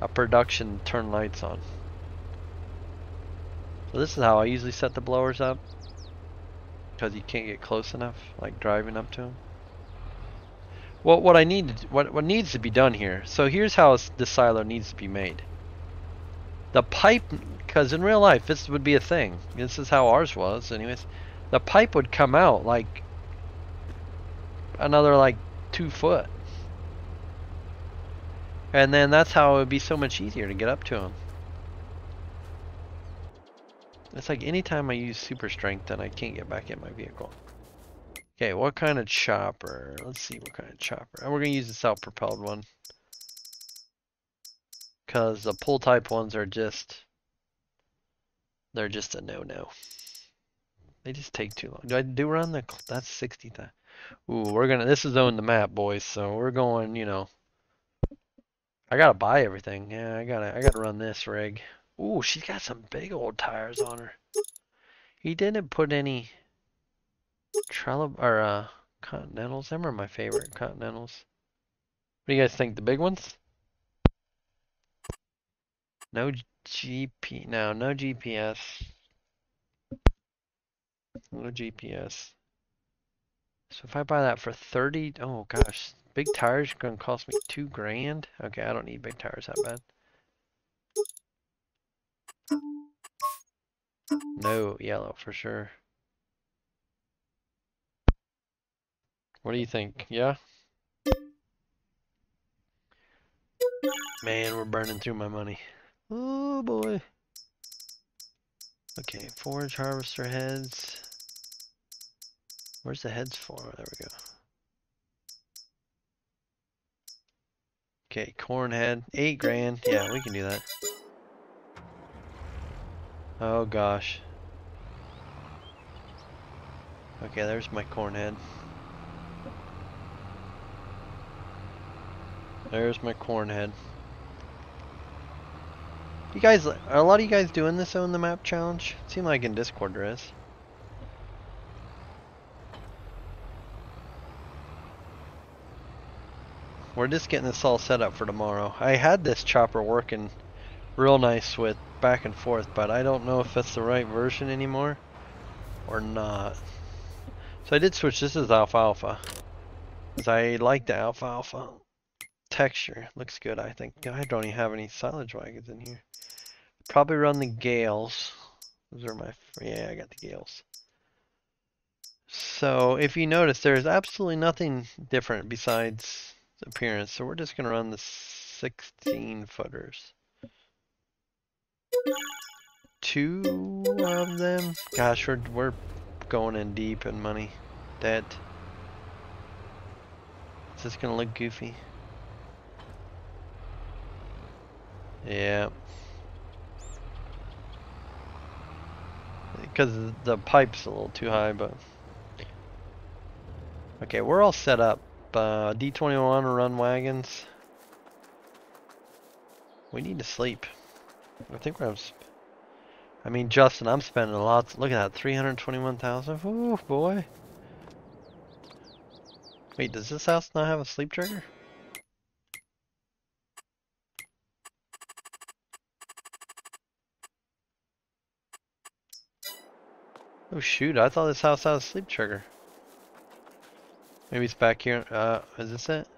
a production turn lights on. So this is how I usually set the blowers up because you can't get close enough, like driving up to them. Well, what I need, what what needs to be done here. So here's how the silo needs to be made. The pipe, because in real life this would be a thing. This is how ours was, anyways. The pipe would come out like another like two foot, and then that's how it would be so much easier to get up to them. It's like anytime I use super strength, then I can't get back in my vehicle. Okay, what kind of chopper? Let's see what kind of chopper. And we're gonna use the self-propelled one. Cause the pull type ones are just they're just a no-no. They just take too long. Do I do run the that's 60 times. Ooh, we're gonna this is on the map, boys, so we're going, you know. I gotta buy everything. Yeah, I gotta I gotta run this rig. Ooh, she's got some big old tires on her. He didn't put any Trello or uh Continentals. Them are my favorite Continentals. What do you guys think? The big ones? No GP. No, no GPS. No GPS. So if I buy that for 30, oh gosh, big tires gonna cost me two grand. Okay, I don't need big tires that bad. No, yellow for sure. What do you think? Yeah? Man, we're burning through my money. Oh boy. Okay, forage harvester heads. Where's the heads for? There we go. Okay, corn head. Eight grand. Yeah, we can do that. Oh gosh. Okay, there's my corn head. There's my corn head. You guys, are a lot of you guys doing this on the map challenge? Seem like in Discord there is. We're just getting this all set up for tomorrow. I had this chopper working real nice with back and forth, but I don't know if that's the right version anymore or not. So I did switch. This is alfalfa. Cause I like the alfalfa texture. Looks good, I think. I don't even have any silage wagons in here. Probably run the Gehls. Those are my, yeah, I got the Gehls. So if you notice, there's absolutely nothing different besides appearance. So we're just gonna run the 16 footers. Two of them. Gosh, we're we're going in deep in money. Debt. Is this gonna look goofy? Yeah. Because the pipe's a little too high, but. Okay, we're all set up. Uh, D21 run wagons. We need to sleep. I think we're. I mean, Justin, I'm spending a lot. Look at that, 321,000. Ooh, boy. Wait, does this house not have a sleep trigger? Oh shoot, I thought this house had a sleep trigger. Maybe it's back here. Uh, is this it?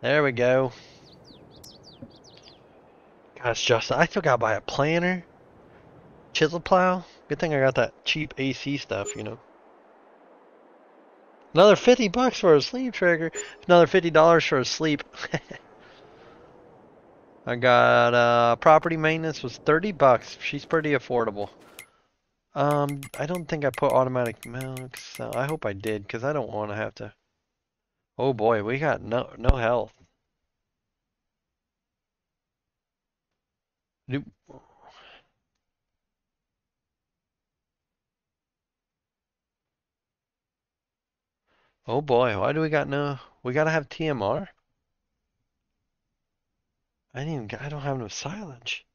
There we go. Gosh, Justin, I still gotta buy a planner. Chisel plow. Good thing I got that cheap AC stuff, you know. Another 50 bucks for a sleep trigger. Another $50 for a sleep. I got, uh, property maintenance was 30 bucks. She's pretty affordable. Um, I don't think I put automatic milks. Uh, I hope I did, because I don't want to have to. Oh boy, we got no no health. Nope. Oh boy, why do we got no? We gotta have TMR. I didn't. I don't have no silage.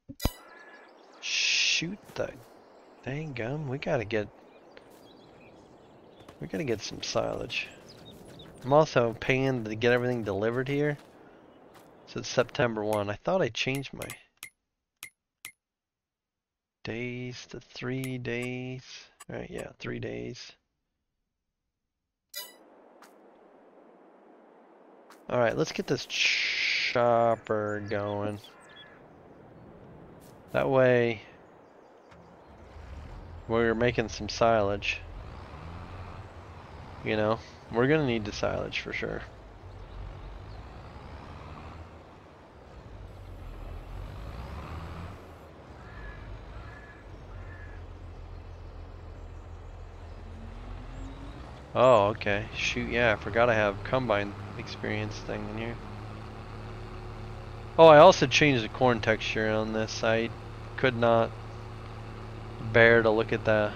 Shoot the dang gum. We gotta get. We gotta get some silage. I'm also paying to get everything delivered here. So it's September 1. I thought I changed my days to three days. Alright, yeah, three days. Alright, let's get this chopper going. That way we're making some silage. You know, we're gonna need the silage for sure. Oh, okay. Shoot, yeah, I forgot I have combine experience thing in here. Oh, I also changed the corn texture on this. I could not bear to look at the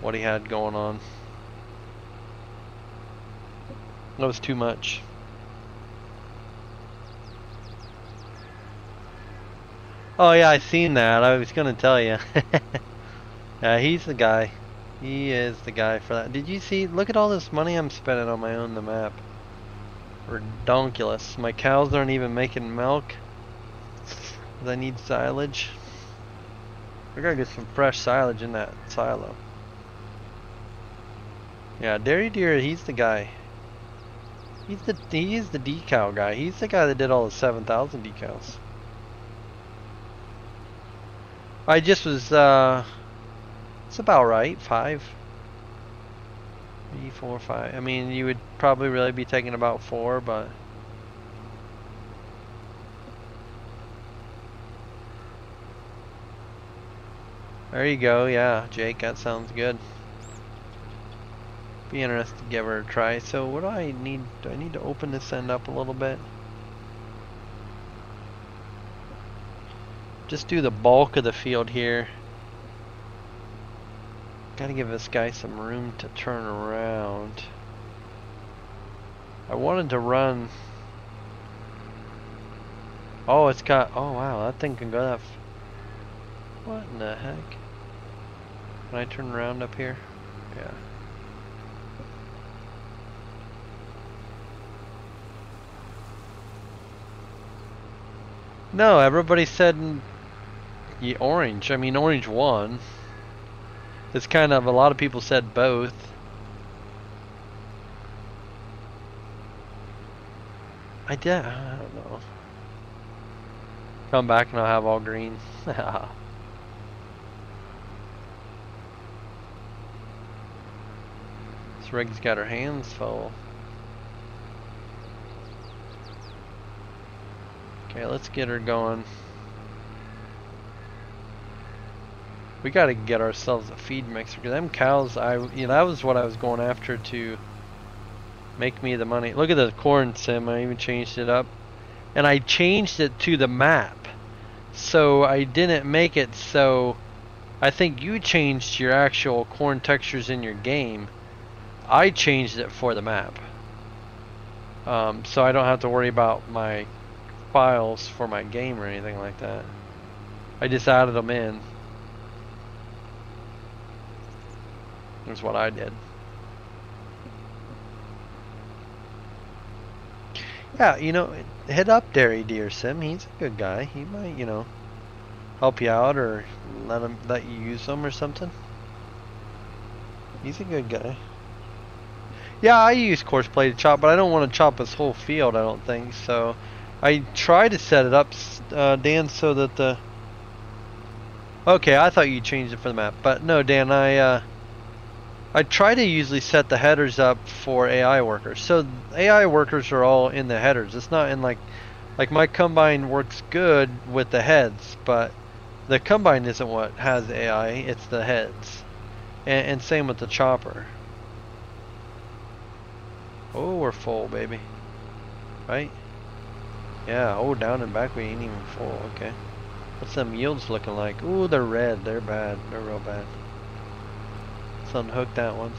what he had going on. That was too much. Oh yeah, I seen that. I was gonna tell you. yeah, he's the guy. He is the guy for that. Did you see? Look at all this money I'm spending on my own the map. Redonkulous. My cows aren't even making milk. I need silage. I gotta get some fresh silage in that silo. Yeah, Dairy Deer, he's the guy. He's the he's the decal guy. He's the guy that did all the 7,000 decals. I just was uh it's about right. Five. Three, four, five. I mean, you would probably really be taking about four, but... There you go, yeah, Jake, that sounds good. Be interested to give her a try. So what do I need? Do I need to open this end up a little bit? Just do the bulk of the field here. Gotta give this guy some room to turn around. I wanted to run. Oh, it's got. Oh, wow, that thing can go that. what in the heck? Can I turn around up here? Yeah. No, everybody said yeah, orange. I mean, orange won. It's kind of, a lot of people said both. I did, I don't know. Come back and I'll have all green. rig's got her hands full. Okay, let's get her going. we got to get ourselves a feed mixer because them cows I you know that was what I was going after to make me the money look at the corn sim I even changed it up and I changed it to the map so I didn't make it so I think you changed your actual corn textures in your game I changed it for the map um, so I don't have to worry about my files for my game or anything like that I just added them in Is what I did. Yeah, you know, head up Dairy Deer Sim. He's a good guy. He might, you know, help you out or let him let you use them or something. He's a good guy. Yeah, I use coarse plate to chop, but I don't want to chop this whole field. I don't think so. I try to set it up, uh, Dan, so that the. Okay, I thought you changed it for the map, but no, Dan. I uh, I try to usually set the headers up for AI workers. So AI workers are all in the headers. It's not in like, like my combine works good with the heads, but the combine isn't what has AI, it's the heads. And, and same with the chopper. Oh, we're full, baby. Right? Yeah, oh, down and back we ain't even full, okay. What's them yields looking like? Ooh, they're red, they're bad, they're real bad. Let's unhook that one.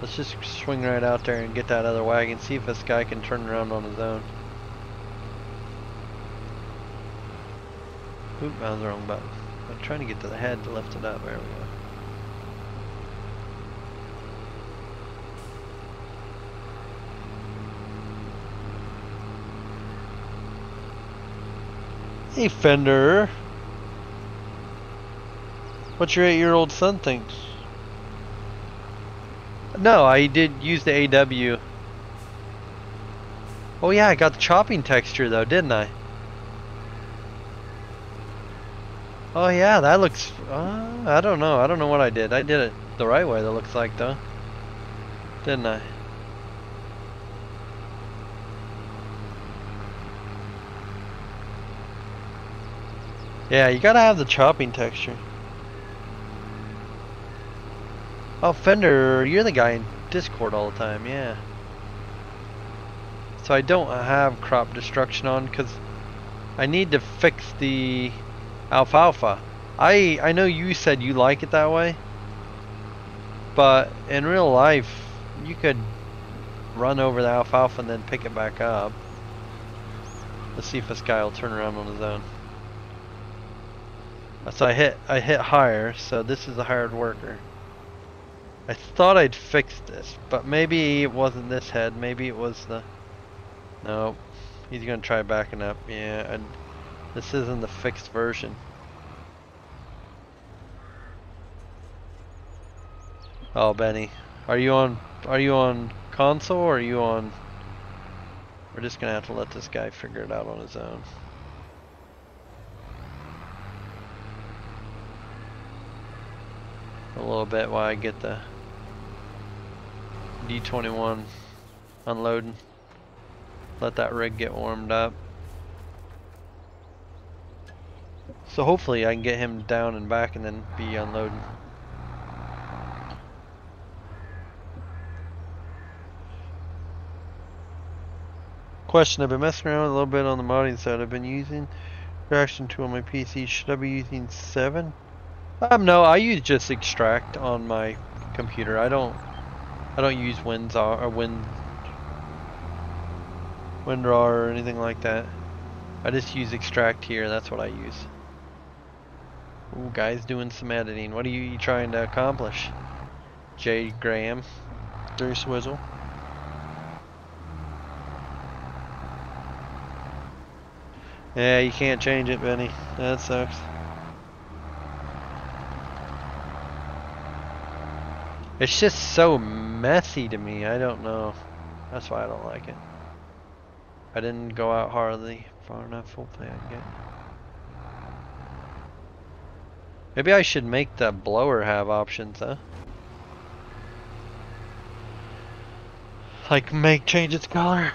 Let's just swing right out there and get that other wagon, see if this guy can turn around on his own. Oop, that was the wrong button. I'm trying to get to the head to lift it up. There we go. Hey, Fender. What your eight-year-old son thinks. No, I did use the AW. Oh yeah, I got the chopping texture though, didn't I? Oh yeah, that looks... Uh, I don't know. I don't know what I did. I did it the right way, that looks like though. Didn't I? Yeah, you gotta have the chopping texture. Oh, Fender, you're the guy in Discord all the time, yeah. So I don't have crop destruction on because I need to fix the alfalfa. I I know you said you like it that way, but in real life, you could run over the alfalfa and then pick it back up. Let's see if this guy will turn around on his own. So I hit I hit higher, so this is a hired worker. I thought I'd fixed this, but maybe it wasn't this head, maybe it was the... No, he's gonna try backing up, yeah, and this isn't the fixed version. Oh, Benny, are you on, are you on console or are you on... We're just gonna have to let this guy figure it out on his own. A little bit while I get the D21 unloading. Let that rig get warmed up. So hopefully I can get him down and back and then be unloading. Question, I've been messing around a little bit on the modding side. I've been using reaction tool on my PC. Should I be using 7? Um, no, I use just extract on my computer. I don't, I don't use WinRAR or Win, WinRAR or anything like that. I just use extract here. That's what I use. Ooh, guys doing some editing. What are you trying to accomplish? Jay Graham. Jerry Swizzle. Yeah, you can't change it, Benny. That sucks. It's just so messy to me. I don't know. That's why I don't like it. I didn't go out hardly far enough. Hopefully I get. Maybe I should make the blower have options, huh? Like make change its color.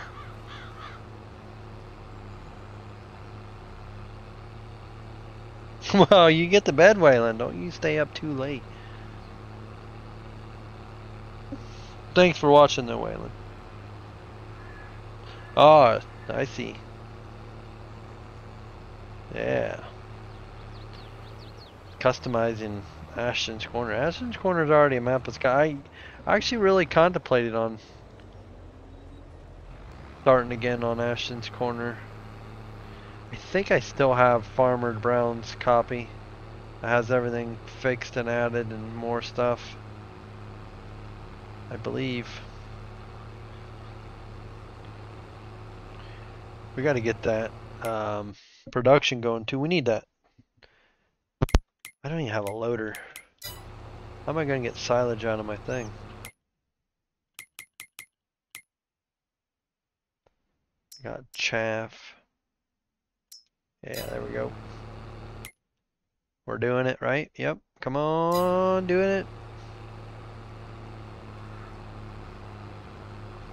well, you get the bed wailing. Don't you stay up too late. Thanks for watching though, Waylon. Oh, I see. Yeah. Customizing Ashton's Corner. Ashton's Corner is already a map of sky. I actually really contemplated on starting again on Ashton's Corner. I think I still have Farmer Brown's copy. It has everything fixed and added and more stuff. I believe. We got to get that um, production going too. We need that. I don't even have a loader. How am I going to get silage out of my thing? Got chaff. Yeah, there we go. We're doing it, right? Yep. Come on, doing it.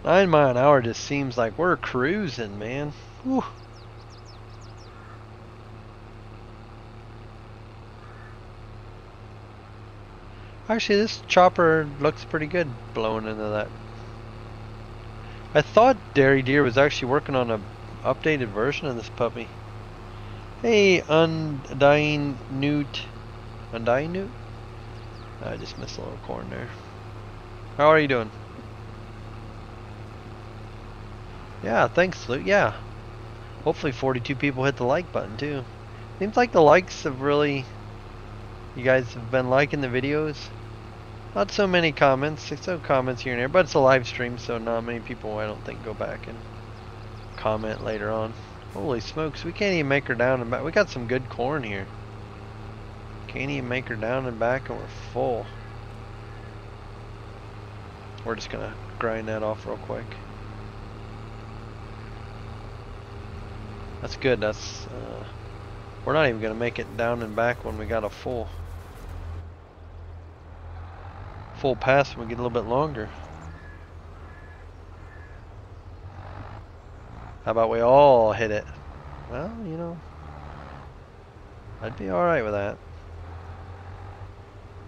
Nine mile an hour just seems like we're cruising, man. Whew. Actually, this chopper looks pretty good blowing into that. I thought Dairy Deer was actually working on a updated version of this puppy. Hey, Undying Newt. Undying Newt? I just missed a little corn there. How are you doing? Yeah, thanks, Luke. Yeah. Hopefully 42 people hit the like button, too. Seems like the likes have really... You guys have been liking the videos. Not so many comments. Some comments here and there, but it's a live stream, so not many people, I don't think, go back and comment later on. Holy smokes, we can't even make her down and back. We got some good corn here. Can't even make her down and back, and we're full. We're just gonna grind that off real quick. That's good. That's uh, we're not even gonna make it down and back when we got a full full pass. When we get a little bit longer. How about we all hit it? Well, you know, I'd be alright with that.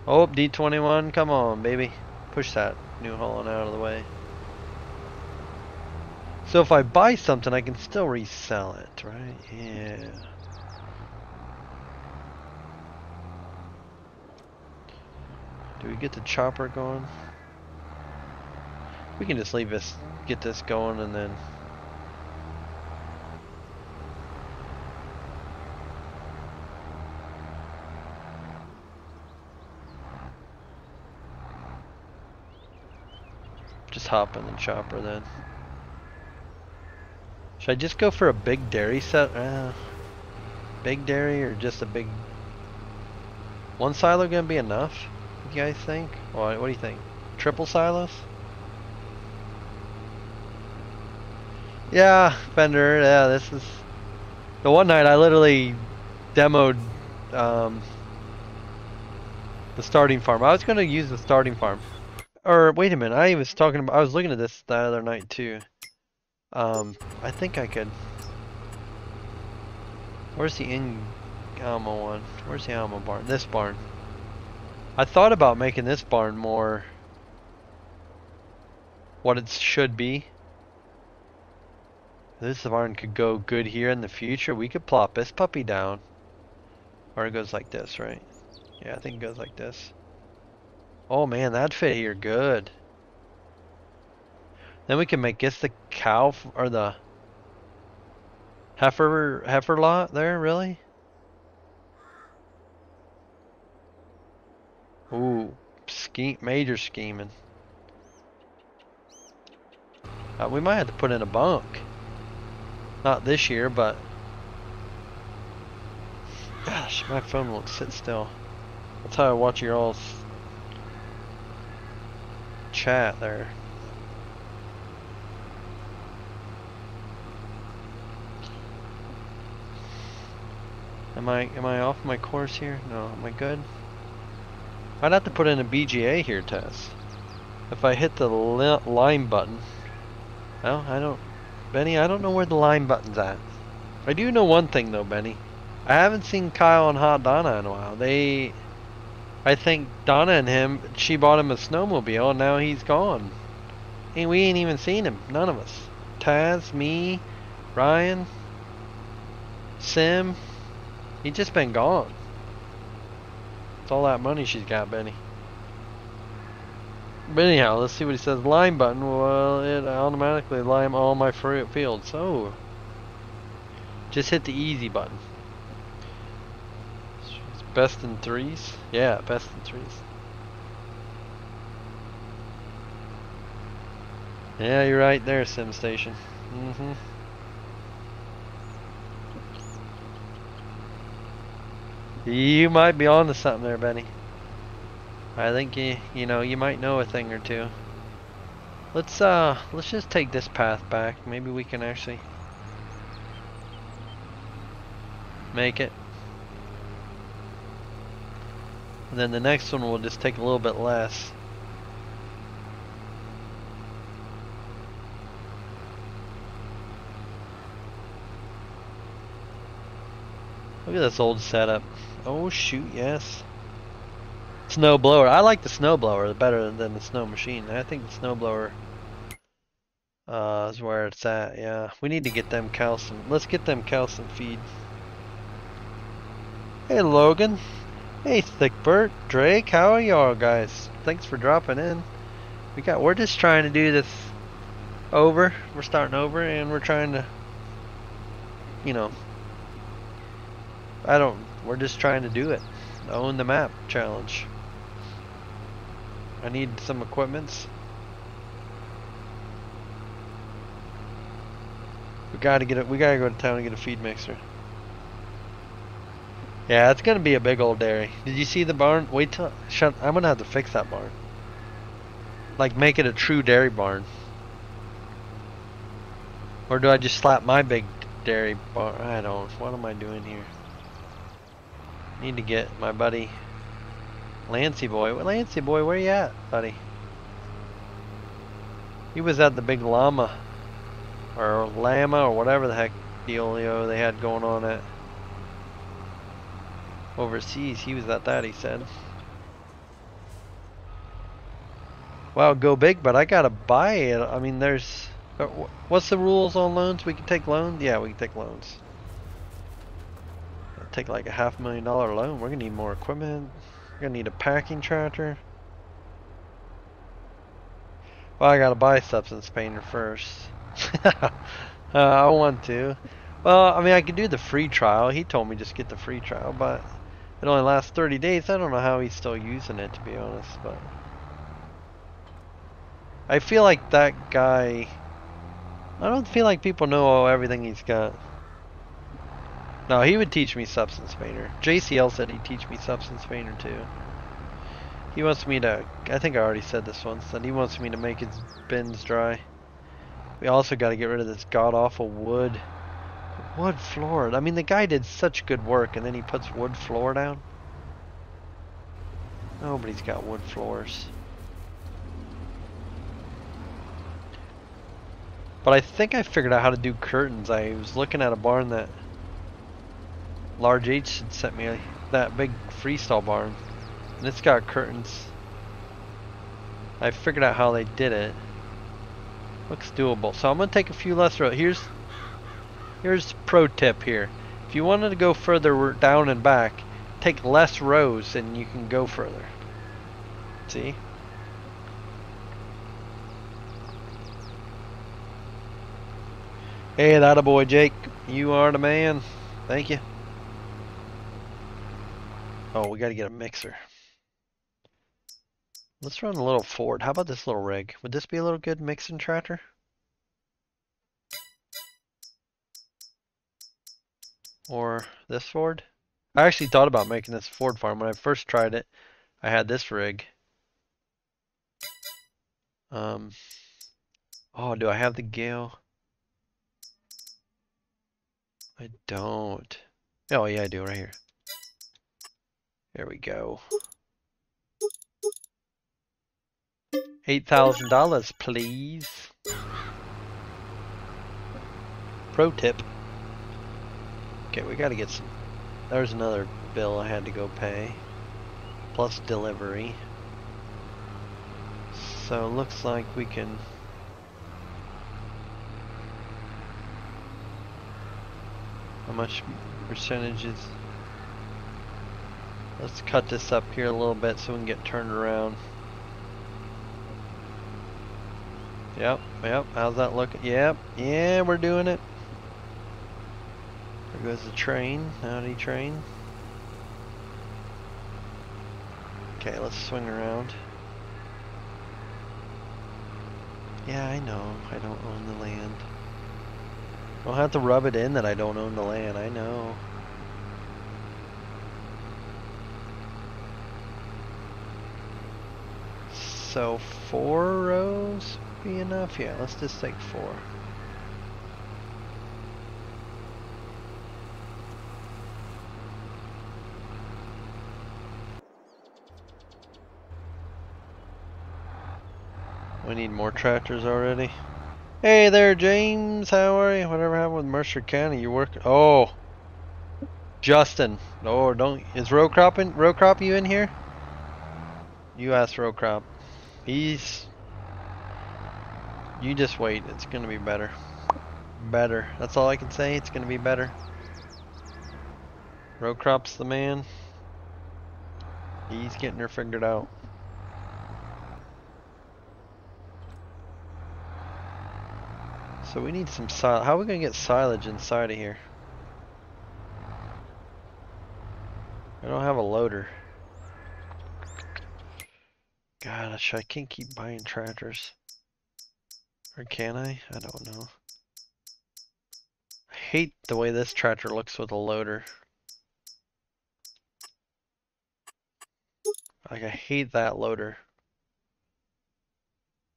Oh, D21, come on, baby. Push that New Holland out of the way. So if I buy something, I can still resell it, right? Yeah. Do we get the chopper going? We can just leave this, get this going and then Just hop in the chopper then. Should I just go for a big dairy set? Uh, big dairy or just a big... One silo gonna be enough? You guys think? What, what do you think? Triple silos? Yeah, Fender, yeah, this is... The one night I literally demoed um, the starting farm. I was gonna use the starting farm. Or wait a minute, I was talking about I was looking at this the other night too. Um, I think I could. Where's the in Alma one? Where's the Alma barn? This barn. I thought about making this barn more what it should be. This barn could go good here in the future. We could plop this puppy down. Or it goes like this, right? Yeah, I think it goes like this. Oh man, that'd fit here good. Then we can make this the cow or the heifer heifer lot there, really? Ooh, scheme, major scheming. Uh, we might have to put in a bunk. Not this year, but gosh, my phone won't sit still. That's how I watch your all's chat there. Am I am I off my course here? No, am I good? I'd have to put in a BGA here, Tess. If I hit the line button. Well, I don't... Benny, I don't know where the line button's at. I do know one thing though, Benny. I haven't seen Kyle and Hot Donna in a while. They I think Donna and him, she bought him a snowmobile, and now he's gone. And we ain't even seen him. None of us. Taz, me, Ryan, Sim. He just been gone. It's all that money she's got, Benny. But anyhow, let's see what he says. Line button. Well, it automatically lime all my fruit fields. So, just hit the easy button. Best in threes? Yeah, best in threes. Yeah, you're right there, Sim Station. Mm-hmm. You might be on to something there, Benny. I think you, you know, you might know a thing or two. Let's, uh, let's just take this path back. Maybe we can actually make it. And then the next one will just take a little bit less. Look at this old setup. Oh shoot, yes. Snow blower. I like the snow blower better than the snow machine. I think the snow blower uh, is where it's at. Yeah, we need to get them calcium. Let's get them calcium feed. Hey Logan. Hey Thickbert, Drake, how are y'all guys? Thanks for dropping in. We got we're just trying to do this over. We're starting over and we're trying to you know I don't we're just trying to do it. Own the map challenge. I need some equipments. We gotta get it we gotta go to town and get a feed mixer. Yeah, it's gonna be a big old dairy. Did you see the barn? Wait till shut. I'm gonna have to fix that barn. Like make it a true dairy barn. Or do I just slap my big dairy barn? I don't. What am I doing here? Need to get my buddy Lancey boy. Lancey boy, where you at, buddy? He was at the big llama or llama or whatever the heck dealio they had going on at overseas. He was at that, he said. Wow, go big, but I gotta buy it. I mean, there's... Uh, what's the rules on loans? We can take loans? Yeah, we can take loans. Take like a half million dollar loan. We're gonna need more equipment. We're gonna need a packing tractor. Well, I gotta buy substance painter first. uh, I want to. Well, I mean, I could do the free trial. He told me just get the free trial, but it only lasts 30 days. I don't know how he's still using it, to be honest, but... I feel like that guy... I don't feel like people know everything he's got. No, he would teach me Substance Painter. JCL said he'd teach me Substance Painter too. He wants me to, I think I already said this once, that he wants me to make his bins dry. We also got to get rid of this god-awful wood. Wood floor. I mean, the guy did such good work, and then he puts wood floor down. Nobody's got wood floors. But I think I figured out how to do curtains. I was looking at a barn that Large H had sent me, that big freestall barn. And it's got curtains. I figured out how they did it. Looks doable. So I'm going to take a few less rows. Here's Here's pro tip here. If you wanted to go further down and back, take less rows and you can go further. See? Hey, that a boy, Jake. You are the man. Thank you. Oh, we got to get a mixer. Let's run a little Ford. How about this little rig? Would this be a little good mixing tractor? or this Ford. I actually thought about making this Ford farm. When I first tried it, I had this rig. Um, oh, do I have the Gehl? I don't. Oh, yeah, I do right here. There we go. $8,000, please. Pro tip. Okay, we gotta get some... There's another bill I had to go pay. Plus delivery. So looks like we can... How much percentages? Let's cut this up here a little bit so we can get turned around. Yep, yep, how's that looking? Yep, yeah, we're doing it. There goes the train. Howdy train. Okay, let's swing around. Yeah, I know. I don't own the land. I don't have to rub it in that I don't own the land. I know. So four rows be enough? Yeah, let's just take four. We need more tractors already. Hey there, James. How are you? Whatever happened with Mercer County? You work? Oh, Justin. Oh, don't. Is row cropping? Row crop you in here? You ask row crop. He's. You just wait. It's gonna be better. Better. That's all I can say. It's gonna be better. Row crop's the man. He's getting her figured out. So we need some silage. How are we going to get silage inside of here? I don't have a loader. Gosh, I can't keep buying tractors. Or can I? I don't know. I hate the way this tractor looks with a loader. Like, I hate that loader.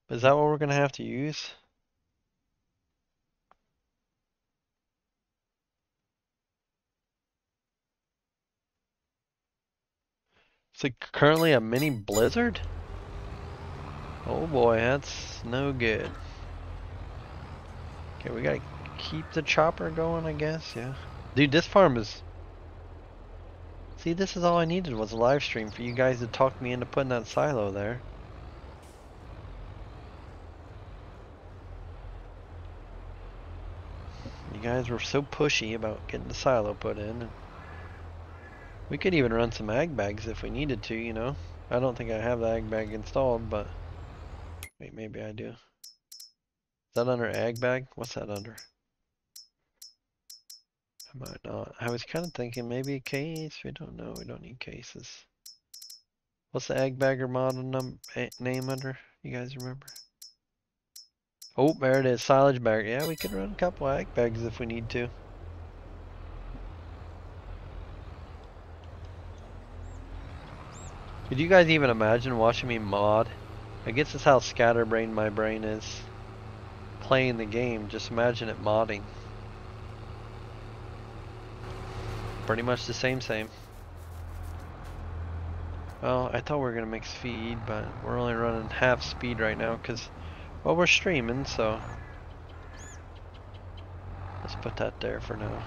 Is that what we're gonna have to use? Is it currently a mini blizzard? Oh boy, that's no good. Okay, we gotta keep the chopper going, I guess, yeah. Dude, this farm is... See, this is all I needed was a live stream for you guys to talk me into putting that silo there. You guys were so pushy about getting the silo put in. We could even run some ag bags if we needed to, you know. I don't think I have the ag bag installed, but... Wait, maybe I do. Is that under ag bag? What's that under? I might not. I was kind of thinking maybe a case. We don't know. We don't need cases. What's the ag bagger model num name under? You guys remember? Oh, there it is. Silage bag. Yeah, we could run a couple ag bags if we need to. Could you guys even imagine watching me mod? I guess that's how scatterbrained my brain is. Playing the game, just imagine it modding. Pretty much the same same. Well, I thought we were going to make speed, but we're only running half speed right now because, well, we're streaming, so let's put that there for now.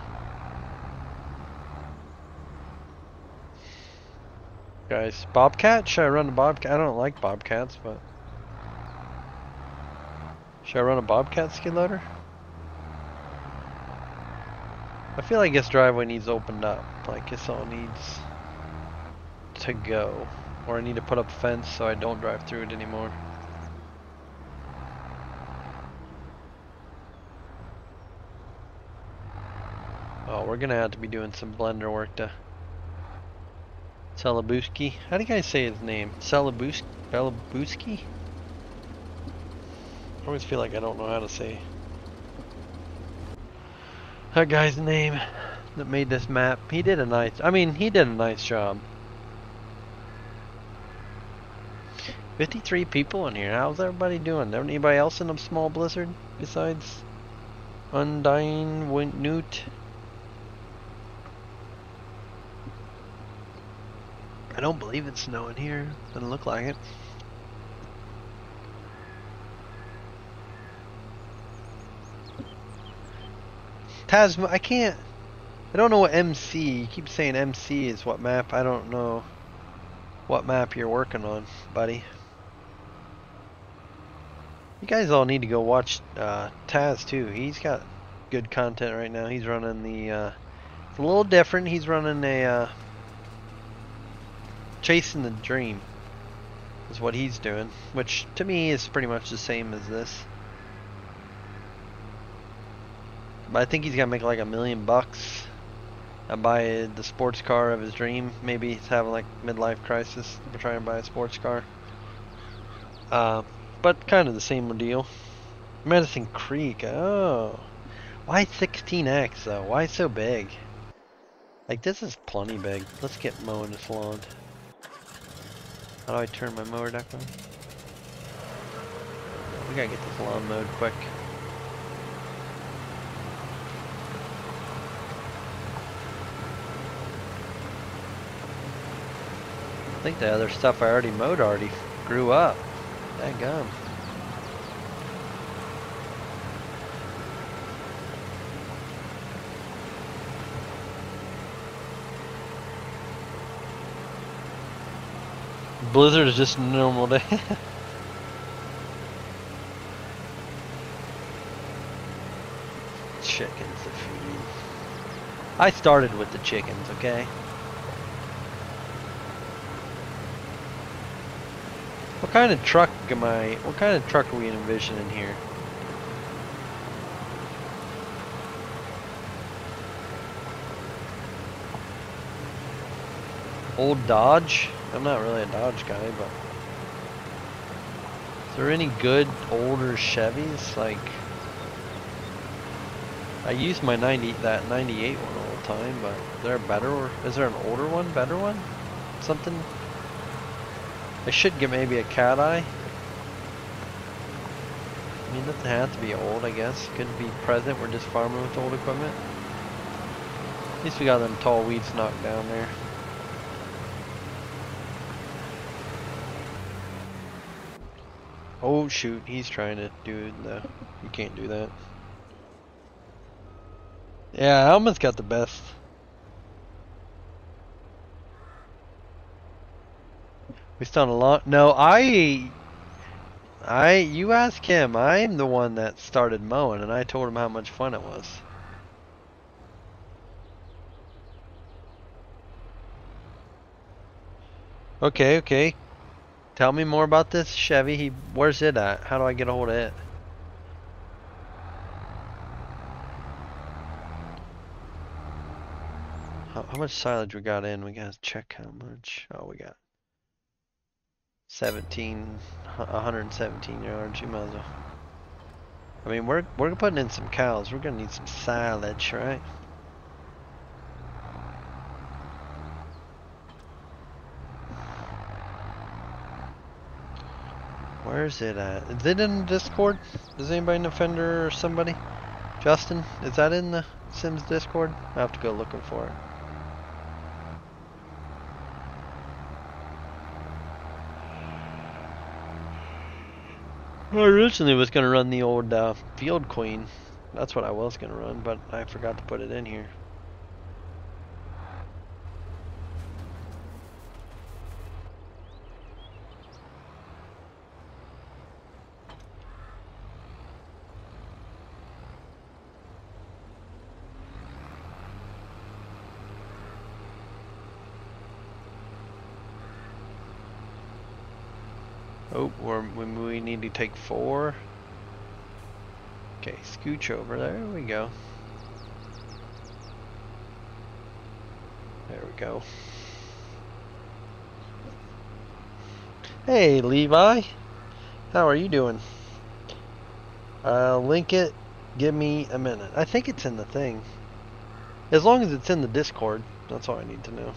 Guys, Bobcat? Should I run a Bobcat? I don't like Bobcats, but... Should I run a Bobcat skid loader? I feel like this driveway needs opened up. Like this all needs to go. Or I need to put up a fence so I don't drive through it anymore. Oh, we're gonna have to be doing some blender work to Celabuski. How do you guys say his name? Belabuski? I always feel like I don't know how to say that guy's name that made this map. He did a nice, I mean, he did a nice job. 53 people in here. How's everybody doing? Anybody else in a small blizzard besides Undying Newt? I don't believe it's snowing here. Doesn't look like it. Tasma, I can't. I don't know what MC. You keep saying MC is what map. I don't know what map you're working on, buddy. You guys all need to go watch uh, Taz too. He's got good content right now. He's running the. Uh, it's a little different. He's running a. Uh, chasing the dream is what he's doing, which to me is pretty much the same as this. But I think he's gonna make like a million bucks and buy the sports car of his dream. Maybe he's having like midlife crisis. We're trying to buy a sports car. Uh, but kind of the same deal. Medicine Creek. Oh, why 16x though? Why so big? Like this is plenty big. Let's get mowing this lawn. How do I turn my mower deck on? We gotta get this lawn mowed quick. I think the other stuff I already mowed already grew up. That gum. Blizzard is just a normal day. chickens feed. I started with the chickens, okay? What kind of truck am I, what kind of truck are we envisioning here? Old Dodge? I'm not really a Dodge guy, but... Is there any good older Chevys? Like... I use my 90, that 98 one all the time, but is there a better, or is there an older one, better one? Something? I should get maybe a cat eye. I mean, it doesn't have to be old, I guess. Could be present. We're just farming with old equipment. At least we got them tall weeds knocked down there. Shoot, he's trying to do the... You can't do that. Yeah, Alma's got the best. We still a lot. No, I... I... You ask him. I'm the one that started mowing, and I told him how much fun it was. Okay, okay. Tell me more about this Chevy. He, where's it at? How do I get a hold of it? How, how much silage we got in? We gotta check how much. Oh, we got 17, 117 yards. You might as well. I mean, we're we're putting in some cows. We're gonna need some silage, right? Where is it at? Is it in Discord? Is anybody in Fender or somebody? Justin, is that in the Sims Discord? I have to go looking for it. I originally was going to run the old uh, Field Queen. That's what I was going to run, but I forgot to put it in here. Oh, we're, we need to take four. Okay, scooch over. There we go. There we go. Hey, Levi. How are you doing? Uh, link it. Give me a minute. I think it's in the thing. As long as it's in the Discord. That's all I need to know.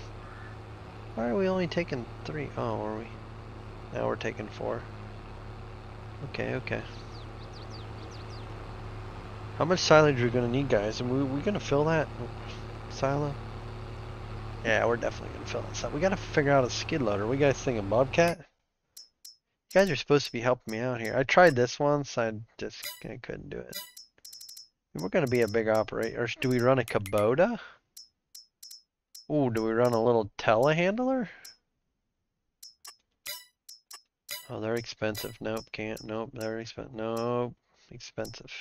Why are we only taking three? Oh, are we? Now we're taking four. Okay, okay. How much silage are we gonna need, guys? And we we gonna fill that silo? Yeah, we're definitely gonna fill that silo. We gotta figure out a skid loader. We guys think a bobcat? You guys are supposed to be helping me out here. I tried this once. I just I couldn't do it. We're gonna be a big operator. Do we run a Kubota? Ooh, do we run a little telehandler? Oh, they're expensive. Nope, can't. Nope, they're expensive. Nope, expensive.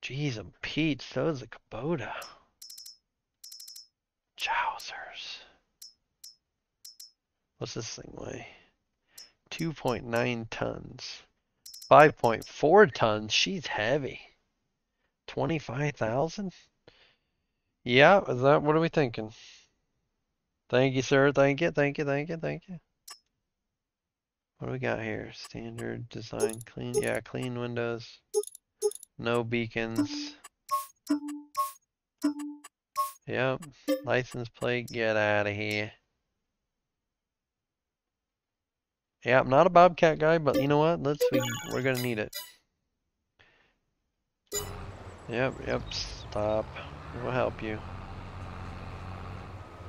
Jeez, I'm Pete. So is a Kubota. Chowsers. What's this thing weigh? 2.9 tons. 5.4 tons. She's heavy. 25,000? Yeah, is that what are we thinking? Thank you, sir. Thank you, thank you, thank you, thank you. What do we got here? Standard design, clean, yeah, clean windows. No beacons. Yep, license plate, get out of here. Yeah, I'm not a Bobcat guy, but you know what? Let's we we're gonna need it. Yep, yep, stop. We'll help you.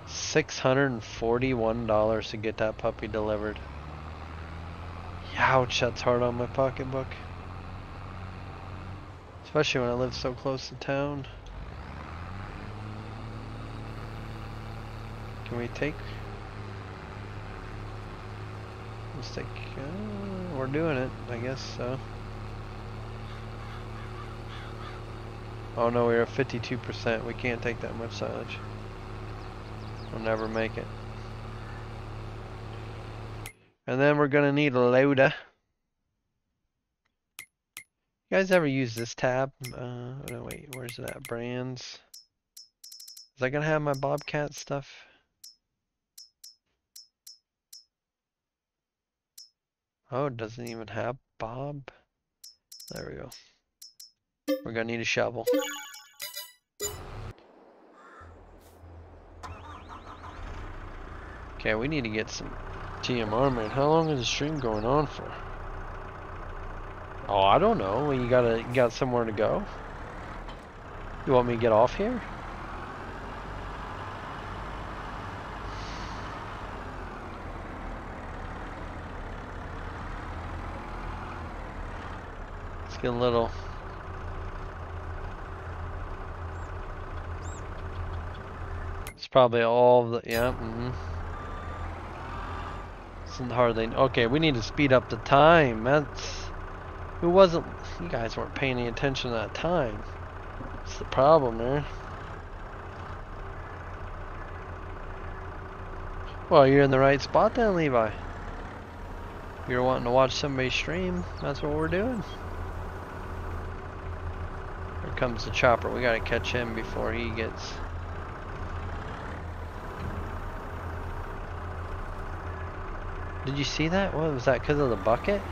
$641 to get that puppy delivered. Ouch, that's hard on my pocketbook. Especially when I live so close to town. Can we take... Let's take... Uh, we're doing it, I guess so. Oh no, we're at 52%. We can't take that much silage. We'll never make it. And then we're gonna need a loader. You guys ever use this tab? Uh, no, wait, where's it at? Brands. Is that gonna have my Bobcat stuff? Oh, it doesn't even have Bob. There we go. We're gonna need a shovel. Okay, we need to get some TMR, man. How long is the stream going on for? Oh, I don't know. You gotta, you got somewhere to go? You want me to get off here? It's getting a little... It's probably all the, yeah, mm-hmm. It's hardly, okay, we need to speed up the time. That's, who wasn't, you guys weren't paying any attention to that time. That's the problem there. Well, you're in the right spot then, Levi. You're wanting to watch somebody stream. That's what we're doing. Here comes the chopper. We gotta catch him before he gets... Did you see that? What was that? Because of the bucket?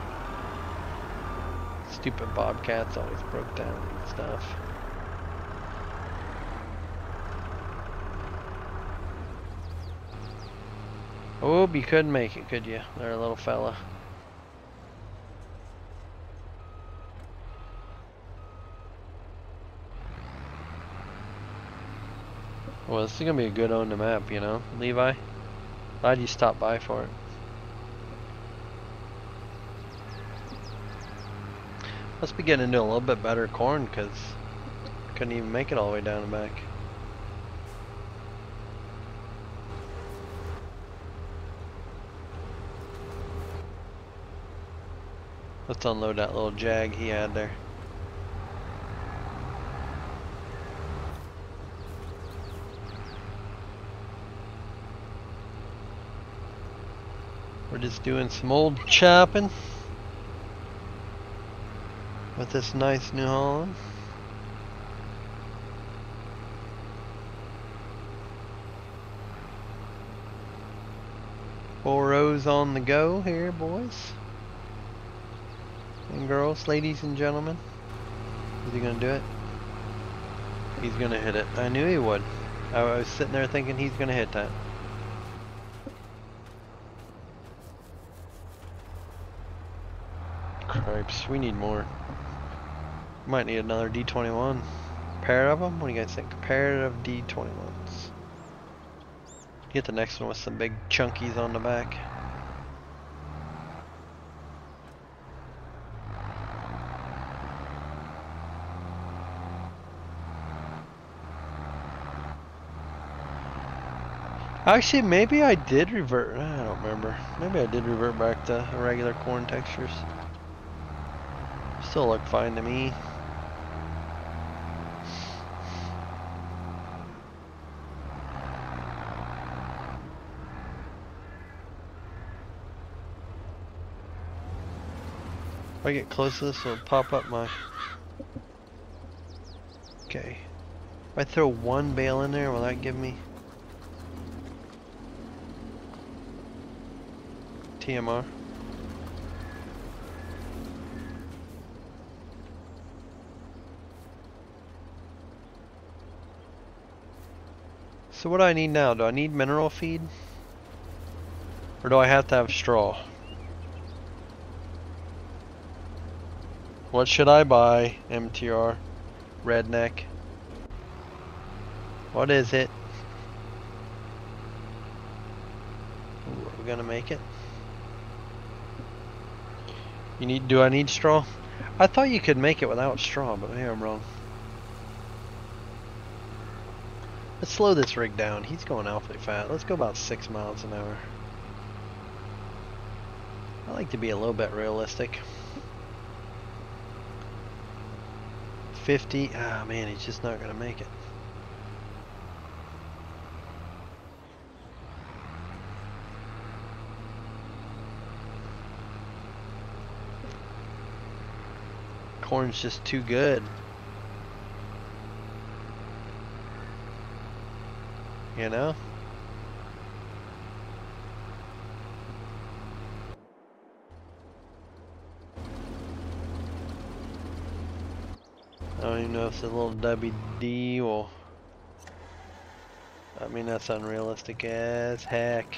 Stupid bobcats always broke down and stuff. Oh, you couldn't make it, could you? There, little fella. Well, this is gonna be a good on the map, you know, Levi. Glad you stopped by for it. Must be getting into a little bit better corn because couldn't even make it all the way down and back. Let's unload that little jag he had there. We're just doing some old chopping with this nice New Holland. Four rows on the go here, boys and girls, ladies and gentlemen. Is he gonna do it? He's gonna hit it. I knew he would. I was sitting there thinking he's gonna hit that. Cripes, we need more. Might need another D21. Pair of them? What do you guys think? Of D21s. Get the next one with some big chunkies on the back. Actually, maybe I did revert. I don't remember. Maybe I did revert back to regular corn textures. Still look fine to me. I get close to this, it'll pop up my... Okay. If I throw one bale in there, will that give me... TMR? So what do I need now? Do I need mineral feed? Or do I have to have straw? What should I buy, MTR? Redneck. What is it? Ooh, are we gonna make it? You need, do I need straw? I thought you could make it without straw, but maybe I'm wrong. Let's slow this rig down. He's going awfully fast. Let's go about six miles an hour. I like to be a little bit realistic. 50. Ah, oh, man, he's just not going to make it. Corn's just too good. You know? I don't even know if the little WD will... I mean, that's unrealistic as heck.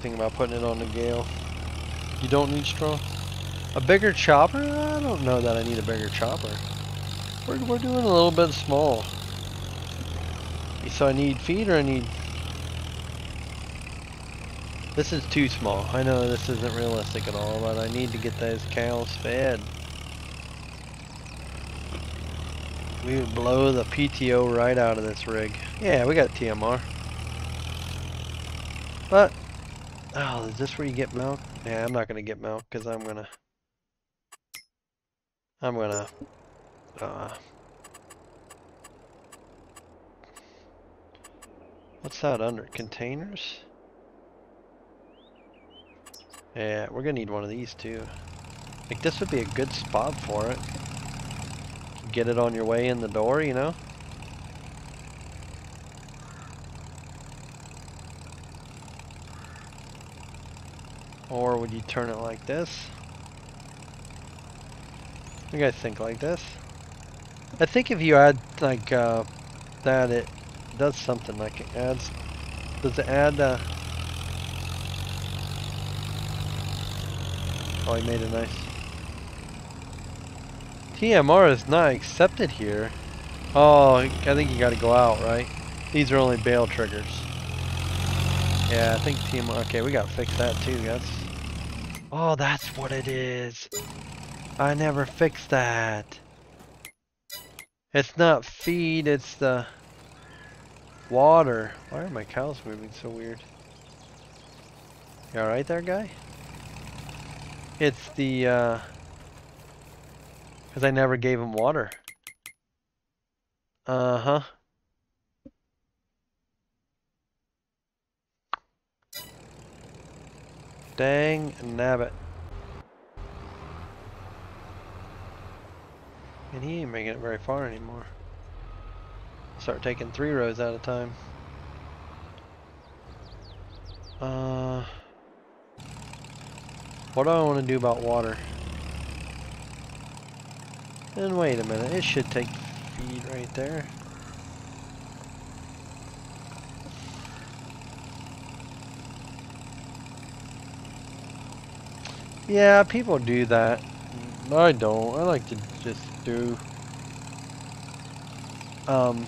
Think about putting it on the Gehl. You don't need straw? A bigger chopper? I don't know that I need a bigger chopper. We're, we're doing a little bit small. So I need feed or I need... This is too small. I know this isn't realistic at all, but I need to get those cows fed. We would blow the PTO right out of this rig. Yeah, we got TMR. But, oh, is this where you get milk? Yeah, I'm not gonna get milk because I'm gonna, I'm gonna, uh, what's that under? Containers? Yeah, we're gonna need one of these too. Like this would be a good spot for it get it on your way in the door, you know? Or would you turn it like this? You guys think like this? I think if you add like uh, that, it does something like it adds. Does it add? Uh, oh, he made a nice. TMR is not accepted here. Oh, I think you gotta go out, right? These are only bale triggers. Yeah, I think TMR, okay, we gotta fix that too, that's... Oh, that's what it is. I never fixed that. It's not feed, it's the water. Why are my cows moving so weird? You alright there, guy? It's the, uh... Because I never gave him water. Uh-huh. Dang nabbit. And he ain't making it very far anymore. Start taking three rows at a time. Uh, what do I want to do about water? And wait a minute, it should take feed right there. Yeah, people do that. I don't. I like to just do... Um...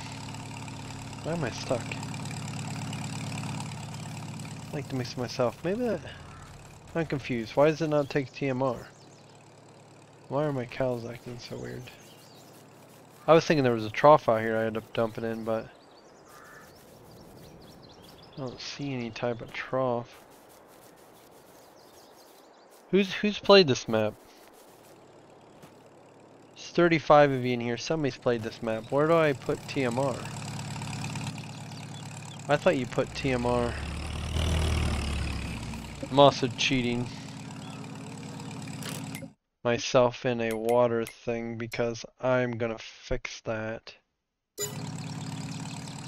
Why am I stuck? I like to mix myself. Maybe that... I'm confused. Why does it not take TMR? Why are my cows acting so weird? I was thinking there was a trough out here I ended up dumping in, but I don't see any type of trough. Who's who's played this map? There's 35 of you in here. Somebody's played this map. Where do I put TMR? I thought you put TMR. I'm also cheating myself in a water thing because I'm gonna fix that.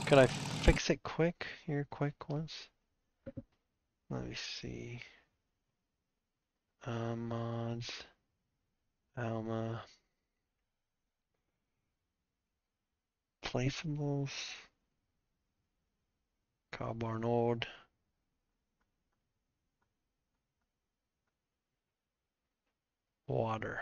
Can I fix it quick? Here, quick once. Let me see. Uh, mods. Alma. Placeables. Cobb. Water.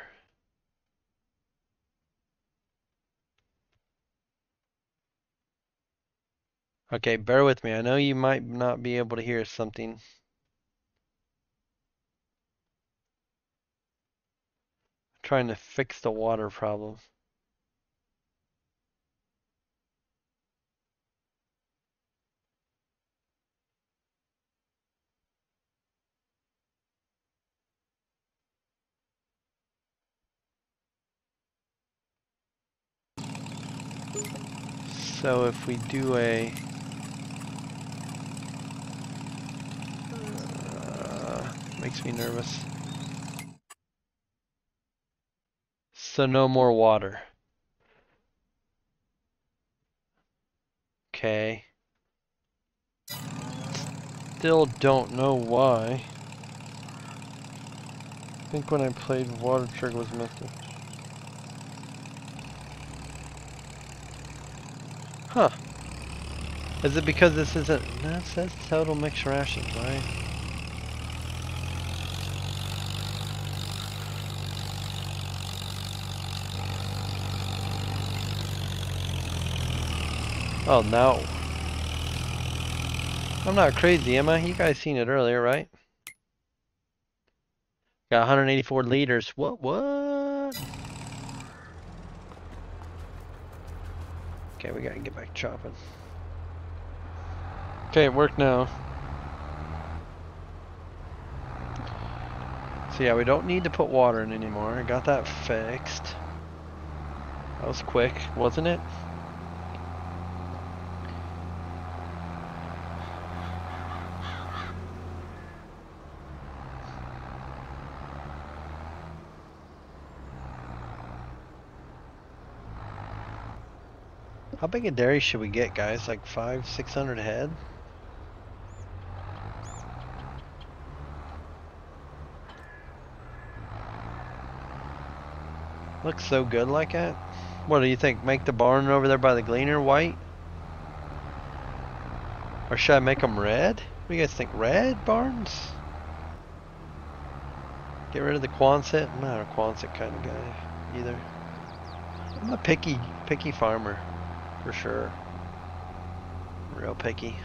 Okay, bear with me. I know you might not be able to hear something. I'm trying to fix the water problem. So if we do a uh, makes me nervous. So no more water. Okay. Still don't know why. I think when I played water trigger was missing. Huh. Is it because this isn't... No, it says total mixed rations, right? Oh, no. I'm not crazy, am I? You guys seen it earlier, right? Got 184 liters. What? What? Okay, we gotta get back chopping. Okay, it worked now. So yeah, we don't need to put water in anymore. I got that fixed. That was quick, wasn't it? How big a dairy should we get, guys? Like five, six hundred head? Looks so good like that. What do you think? Make the barn over there by the gleaner white? Or should I make them red? What do you guys think? Red barns? Get rid of the Quonset? I'm not a Quonset kind of guy either. I'm a picky, picky farmer for sure. Real picky.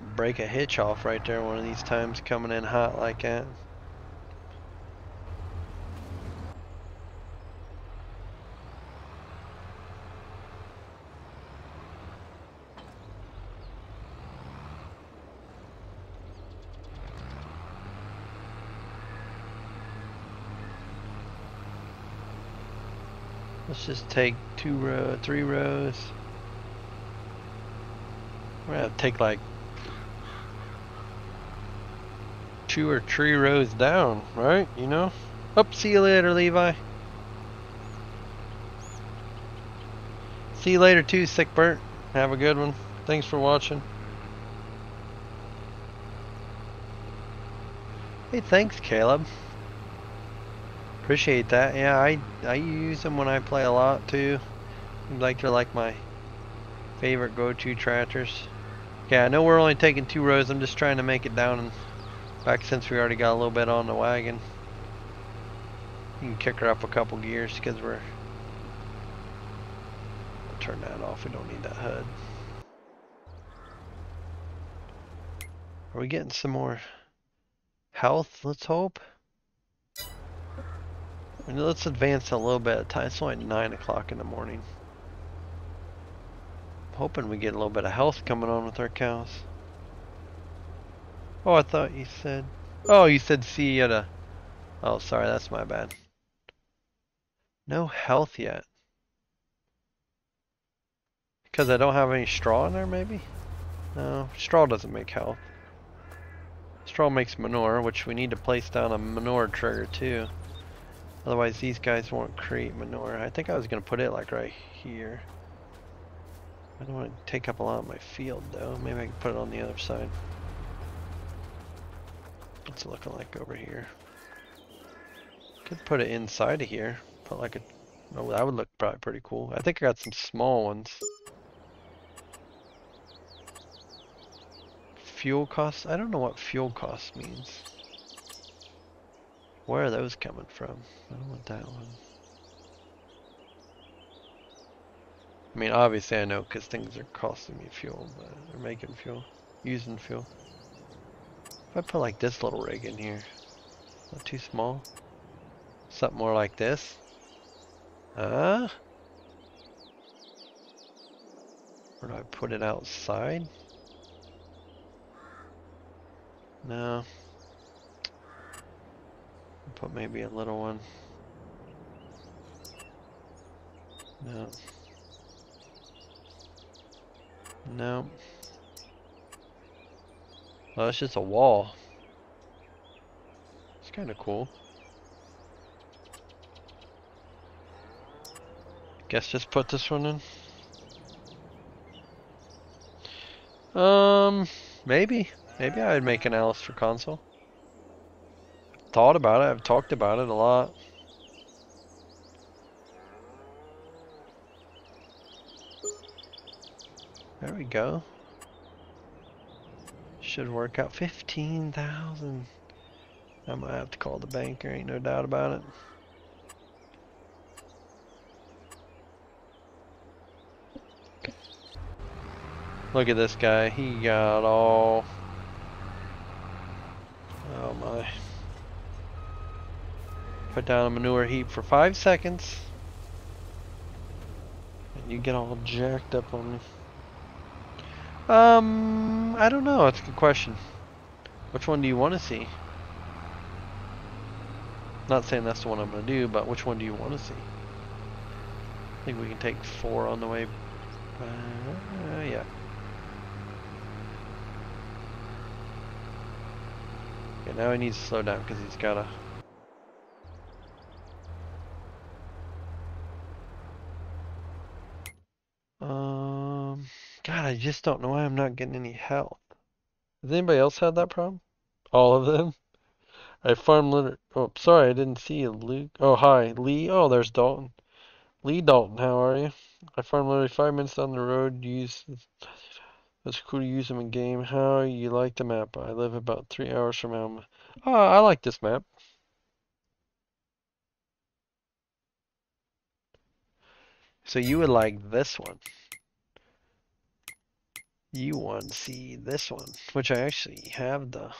Break a hitch off right there one of these times coming in hot like that. Let's just take two row, three rows. We're gonna take like two or three rows down, right? You know? Up, see you later, Levi. See you later too, Sick Bert. Have a good one. Thanks for watching. Hey, thanks, Caleb. Appreciate that. Yeah, I I use them when I play a lot too. Seems like they're like my favorite go-to tractors. Yeah, I know we're only taking two rows. I'm just trying to make it down and back since we already got a little bit on the wagon. You can kick her up a couple gears because we're turn that off. We don't need that HUD. Are we getting some more health? Let's hope let's advance a little bit of time. It's only 9 o'clock in the morning. I'm hoping we get a little bit of health coming on with our cows. Oh, I thought you said... Oh, you said see at a... Oh, sorry, that's my bad. No health yet. Because I don't have any straw in there, maybe? No, straw doesn't make health. Straw makes manure, which we need to place down a manure trigger, too. Otherwise these guys won't create manure. I think I was going to put it like right here. I don't want to take up a lot of my field though. Maybe I can put it on the other side. What's it looking like over here? Could put it inside of here. Put like a... Oh, that would look probably pretty cool. I think I got some small ones. Fuel costs? I don't know what fuel cost means. Where are those coming from? I don't want that one. I mean, obviously I know because things are costing me fuel, but they're making fuel, using fuel. If I put like this little rig in here, not too small. Something more like this. Uh? Or do I put it outside? No. Put maybe a little one. No. No. Well, it's just a wall. It's kind of cool. Guess just put this one in. Um, maybe. Maybe I'd make an Allis for console thought about it. I've talked about it a lot. There we go. Should work out 15,000. I might have to call the banker, ain't no doubt about it. Look at this guy, he got all... Oh my. Put down a manure heap for five seconds. And you get all jacked up on me. Um, I don't know. It's a good question. Which one do you want to see? Not saying that's the one I'm going to do, but which one do you want to see? I think we can take four on the way. Uh, yeah. Okay, now he needs to slow down because he's got a God, I just don't know why I'm not getting any health. Has anybody else had that problem? All of them? I farm litter. Oh, sorry, I didn't see you, Luke. Oh, hi, Lee. Oh, there's Dalton. Lee Dalton, how are you? I farm literally five minutes down the road. Use it's cool to use them in game. How you like the map? I live about three hours from Alma. Oh, I like this map. So you would like this one. You want to see this one, which I actually have the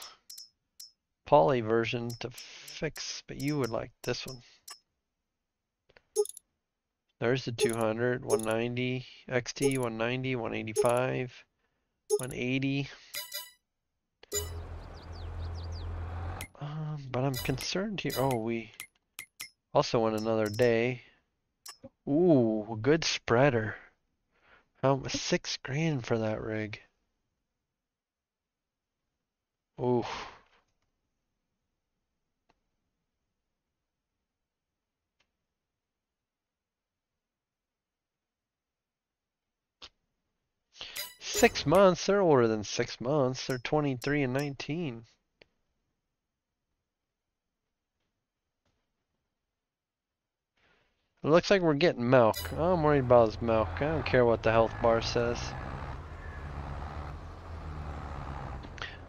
poly version to fix, but you would like this one. There's the 200, 190, XT, 190, 185, 180. Um, but I'm concerned here. Oh, we also want another day. Ooh, good spreader. Um, six grand for that rig. Ooh. Six months? They're older than six months. They're 23 and 19. It looks like we're getting milk. I'm worried about his milk. I don't care what the health bar says.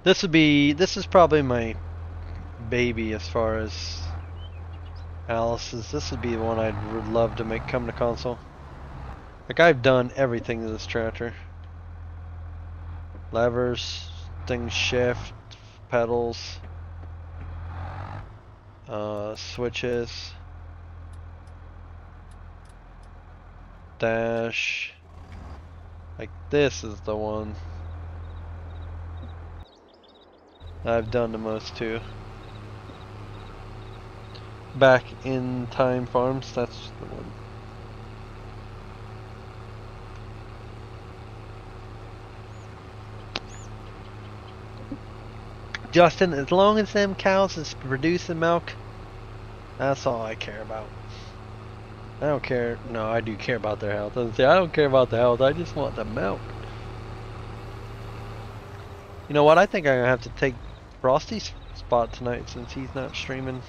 This would be, this is probably my baby as far as Allis's. This would be the one I'd love to make come to console. Like I've done everything to this tractor. Levers, things shift, pedals, uh, switches. Dash. Like this is the one I've done the most too. Back in time farms, that's the one. Justin, as long as them cows is producing milk, that's all I care about. I don't care. No, I do care about their health. I I don't care about the health. I just want the milk. You know what? I think I'm gonna have to take Frosty's spot tonight since he's not streaming.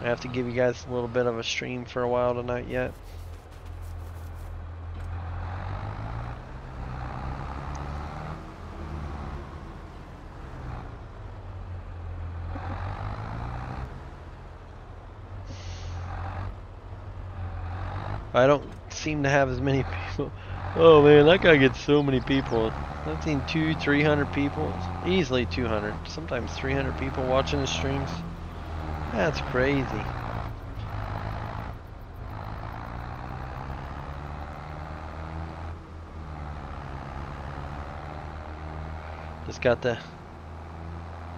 I have to give you guys a little bit of a stream for a while tonight yet. I don't seem to have as many people. Oh man, that guy gets so many people. I've seen two, three hundred people, easily 200, sometimes 300 people watching the streams. That's crazy. Just got the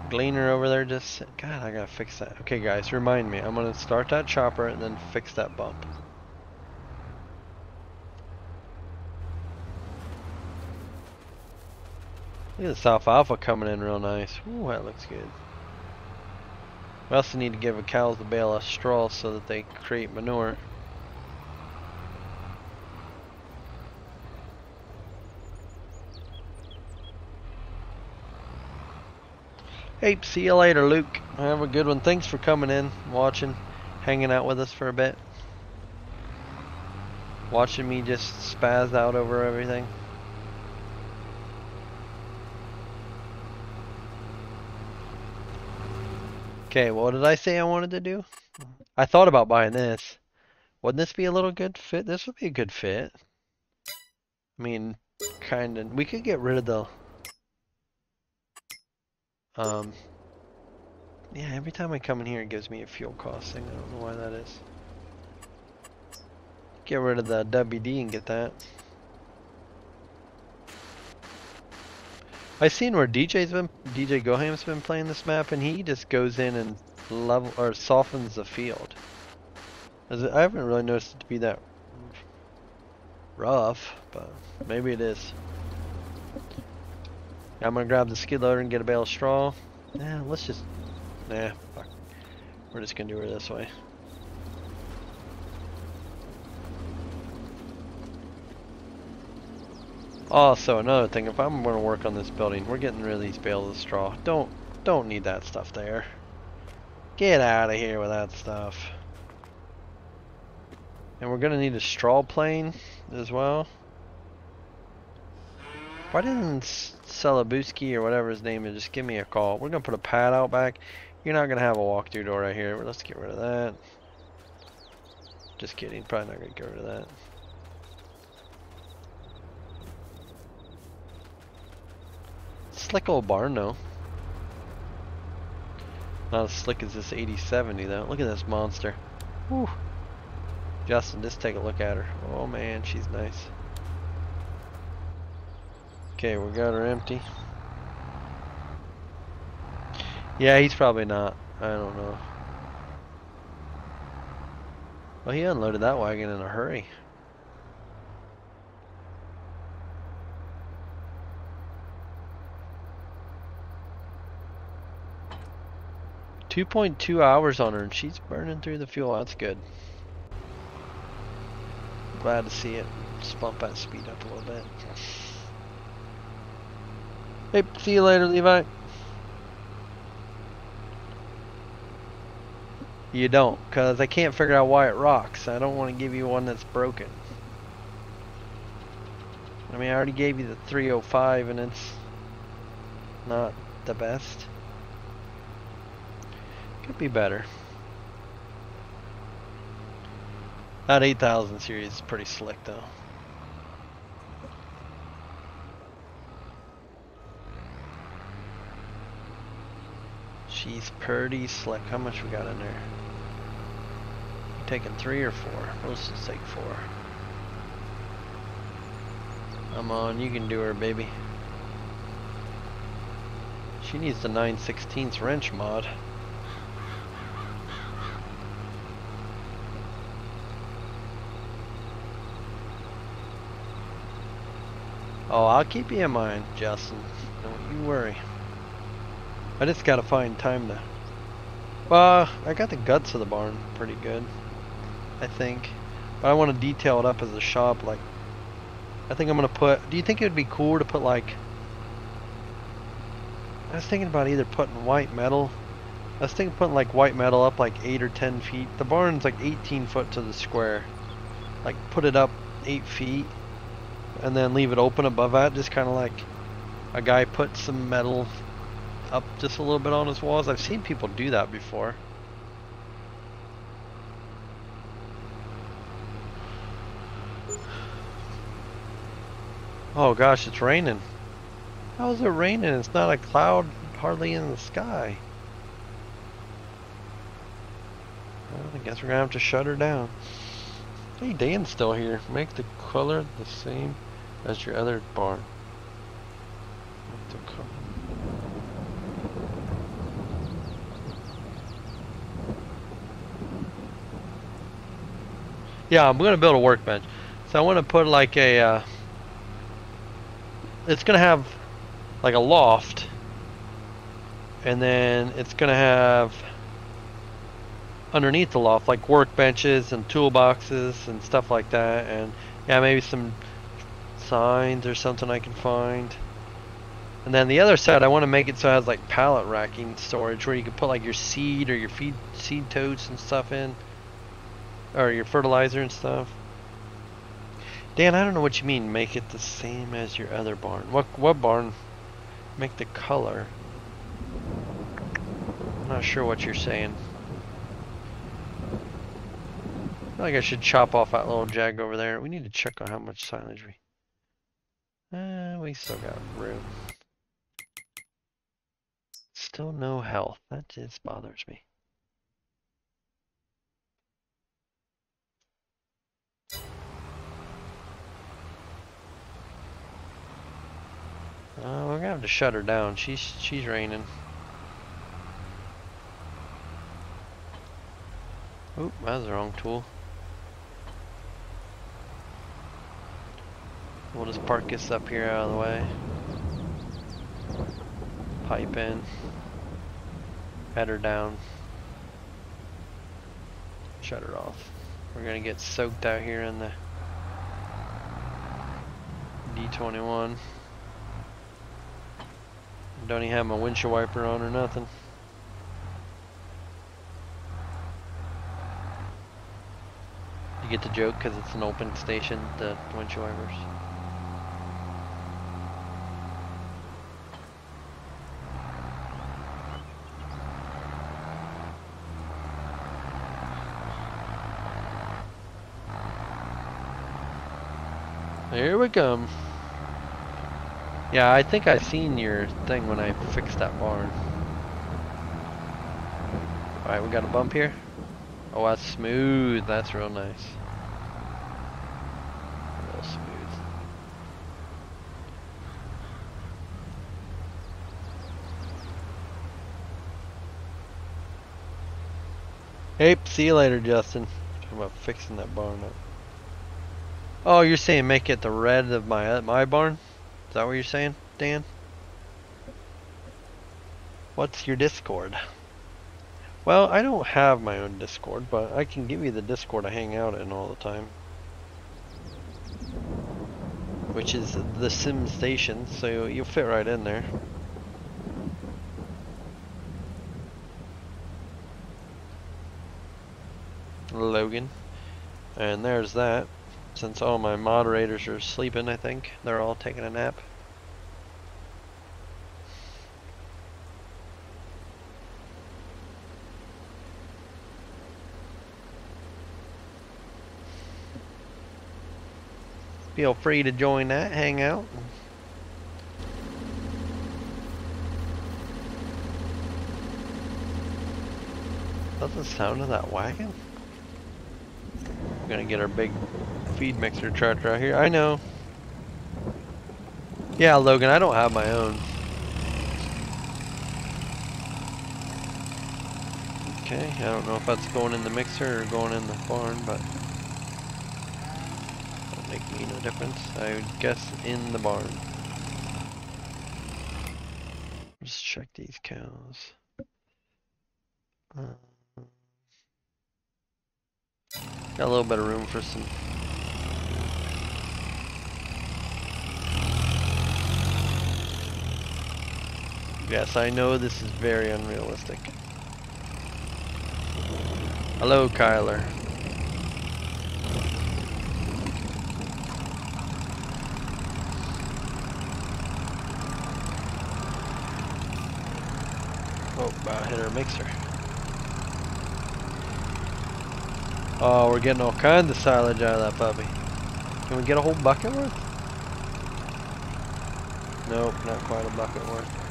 gleaner over there just, God, I gotta fix that. Okay guys, remind me, I'm gonna start that chopper and then fix that bump. Look at this alfalfa coming in real nice. Ooh, that looks good. We also need to give the cows the bale of straw so that they create manure. Hey, see you later, Luke. Have a good one. Thanks for coming in, watching, hanging out with us for a bit. Watching me just spaz out over everything. Okay, what did I say I wanted to do? I thought about buying this. Wouldn't this be a little good fit? This would be a good fit. I mean, kind of, we could get rid of the, um, yeah, every time I come in here it gives me a fuel cost thing. I don't know why that is. Get rid of the WD and get that. I seen where DJ's been DJ Goham's been playing this map and he just goes in and level or softens the field. As I haven't really noticed it to be that rough, but maybe it is. I'm gonna grab the skid loader and get a bale of straw. Yeah, let's just nah fuck. We're just gonna do it this way. Also, another thing, if I'm going to work on this building, we're getting rid of these bales of straw. Don't, don't need that stuff there. Get out of here with that stuff. And we're going to need a straw plane as well. Why didn't Celabuski or whatever his name is just give me a call? We're going to put a pad out back. You're not going to have a walk-through door right here. Let's get rid of that. Just kidding. Probably not going to get rid of that. Slick old barn though. Not as slick as this 8070 though. Look at this monster. Whew. Justin, just take a look at her. Oh man, she's nice. Okay, we got her empty. Yeah, he's probably not. I don't know. Well, he unloaded that wagon in a hurry. 2.2 hours on her and she's burning through the fuel. That's good. Glad to see it. Just bump that speed up a little bit. Hey, see you later, Levi. You don't, because I can't figure out why it rocks. I don't want to give you one that's broken. I mean, I already gave you the 305 and it's not the best. Could be better. That 8000 series is pretty slick though. She's pretty slick. How much we got in there? You taking three or four? Let's just take four. Come on, you can do her, baby. She needs the 9 16 wrench mod. Oh, I'll keep you in mind, Justin. Don't you worry. I just gotta find time to... Well, I got the guts of the barn pretty good. I think. But I want to detail it up as a shop, like... I think I'm gonna put... Do you think it would be cool to put, like... I was thinking about either putting white metal... I was thinking putting, like, white metal up, like, 8 or 10 feet. The barn's, like, 18 foot to the square. Like, put it up 8 feet and then leave it open above that just kind of like a guy put some metal up just a little bit on his walls. I've seen people do that before. Oh gosh it's raining. How is it raining? It's not a cloud hardly in the sky. Well, I guess we're gonna have to shut her down. Hey, Dan's still here. Make the color the same as your other barn. Yeah, I'm gonna build a workbench. So I want to put like a. Uh, it's gonna have like a loft, and then it's gonna have underneath the loft like workbenches and toolboxes and stuff like that, and yeah, maybe some signs or something I can find. And then the other side, I want to make it so it has like pallet racking storage where you can put like your seed or your feed seed totes and stuff in, or your fertilizer and stuff. Dan, I don't know what you mean. Make it the same as your other barn. What what barn? Make the color. I'm not sure what you're saying. I feel like I should chop off that little jag over there. We need to check on how much silage we Uh, we still got room. Still no health. That just bothers me. Uh, we're gonna have to shut her down. She's she's raining. Oop, that was the wrong tool. We'll just park this up here out of the way. Pipe in. Head her down. Shut it off. We're gonna get soaked out here in the D21. Don't even have my windshield wiper on or nothing. You get the joke because it's an open station, the windshield wipers. We. Yeah, I think I seen your thing when I fixed that barn. Alright, we got a bump here. Oh, that's smooth. That's real nice. Real smooth. Hey, see you later, Justin. Talking about fixing that barn up. Oh, you're saying make it the red of my my barn? Is that what you're saying, Dan? What's your Discord? Well, I don't have my own Discord, but I can give you the Discord I hang out in all the time. Which is the Sim Station, so you'll fit right in there. Logan. And there's that. Since all my moderators are sleeping, I think. They're all taking a nap. Feel free to join that, hang out. What's the sound of that wagon? We're gonna get our big feed mixer tractor out here. I know. Yeah, Logan, I don't have my own. Okay, I don't know if that's going in the mixer or going in the barn, but that'll make me no difference. I would guess in the barn. Just check these cows. Uh, got a little bit of room for some Yes, I know this is very unrealistic. Hello, Kyler. Oh, uh, about hit our mixer. Oh, we're getting all kinds of silage out of that puppy. Can we get a whole bucket worth? Nope, not quite a bucket worth.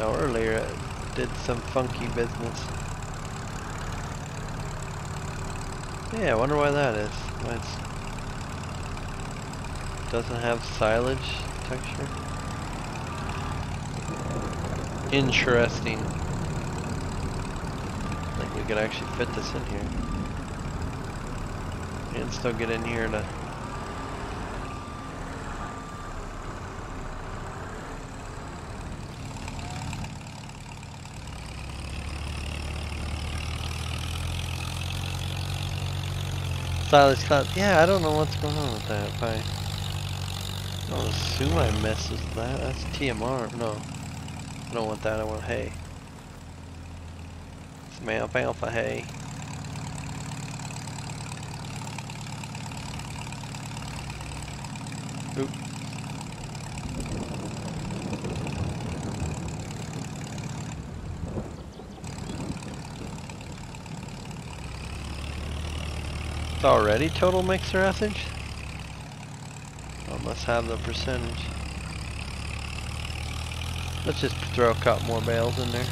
Now earlier it did some funky business. Yeah, I wonder why that is. Why it doesn't have silage texture. Interesting. Like we could actually fit this in here. And still get in here to Yeah, I don't know what's going on with that. I don't assume I mess with that. That's TMR. No. I don't want that. I want hay. Some alfalfa hay. Oop. It's already total mixed message? I must have the percentage. Let's just throw a couple more bales in there.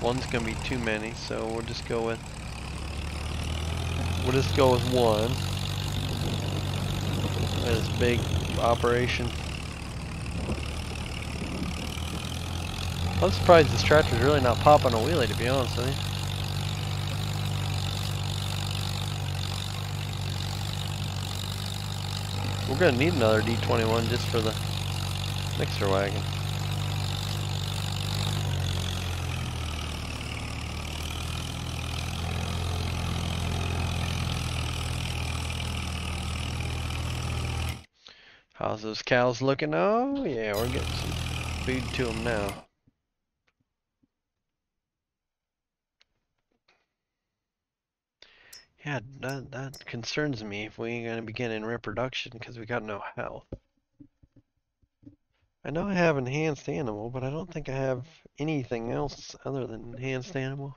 One's gonna be too many, so we'll just go with we'll just go with one. This big operation. I'm surprised this tractor's really not popping a wheelie to be honest with you. We're gonna need another D21 just for the mixer wagon. How's those cows looking? Oh yeah, we're getting some food to them now. Yeah, that, that concerns me if we ain't gonna begin in reproduction because we got no health. I know I have enhanced animal, but I don't think I have anything else other than enhanced animal.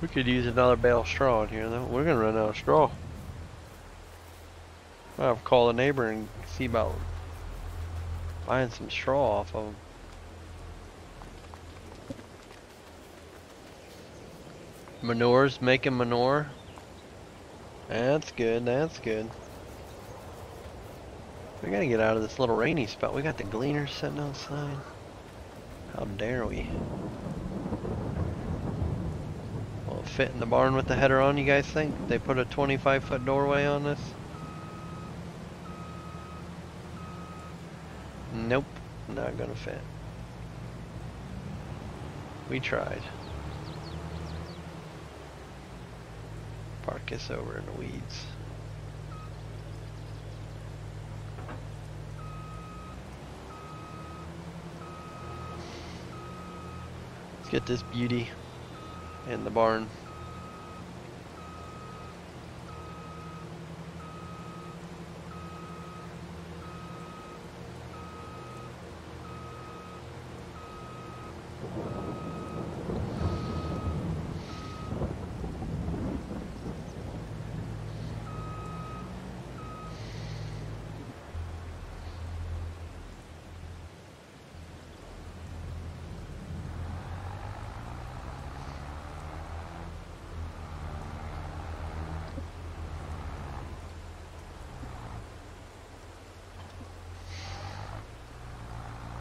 We could use another bale of straw in here though. We're gonna run out of straw. I'll call a neighbor and see about buying some straw off of them. Manure's making manure. That's good, that's good. We gotta get out of this little rainy spot. We got the gleaners sitting outside. How dare we? Will it fit in the barn with the header on, you guys think? They put a 25 foot doorway on this? Nope, not gonna fit. We tried. Park us over in the weeds. Let's get this beauty in the barn.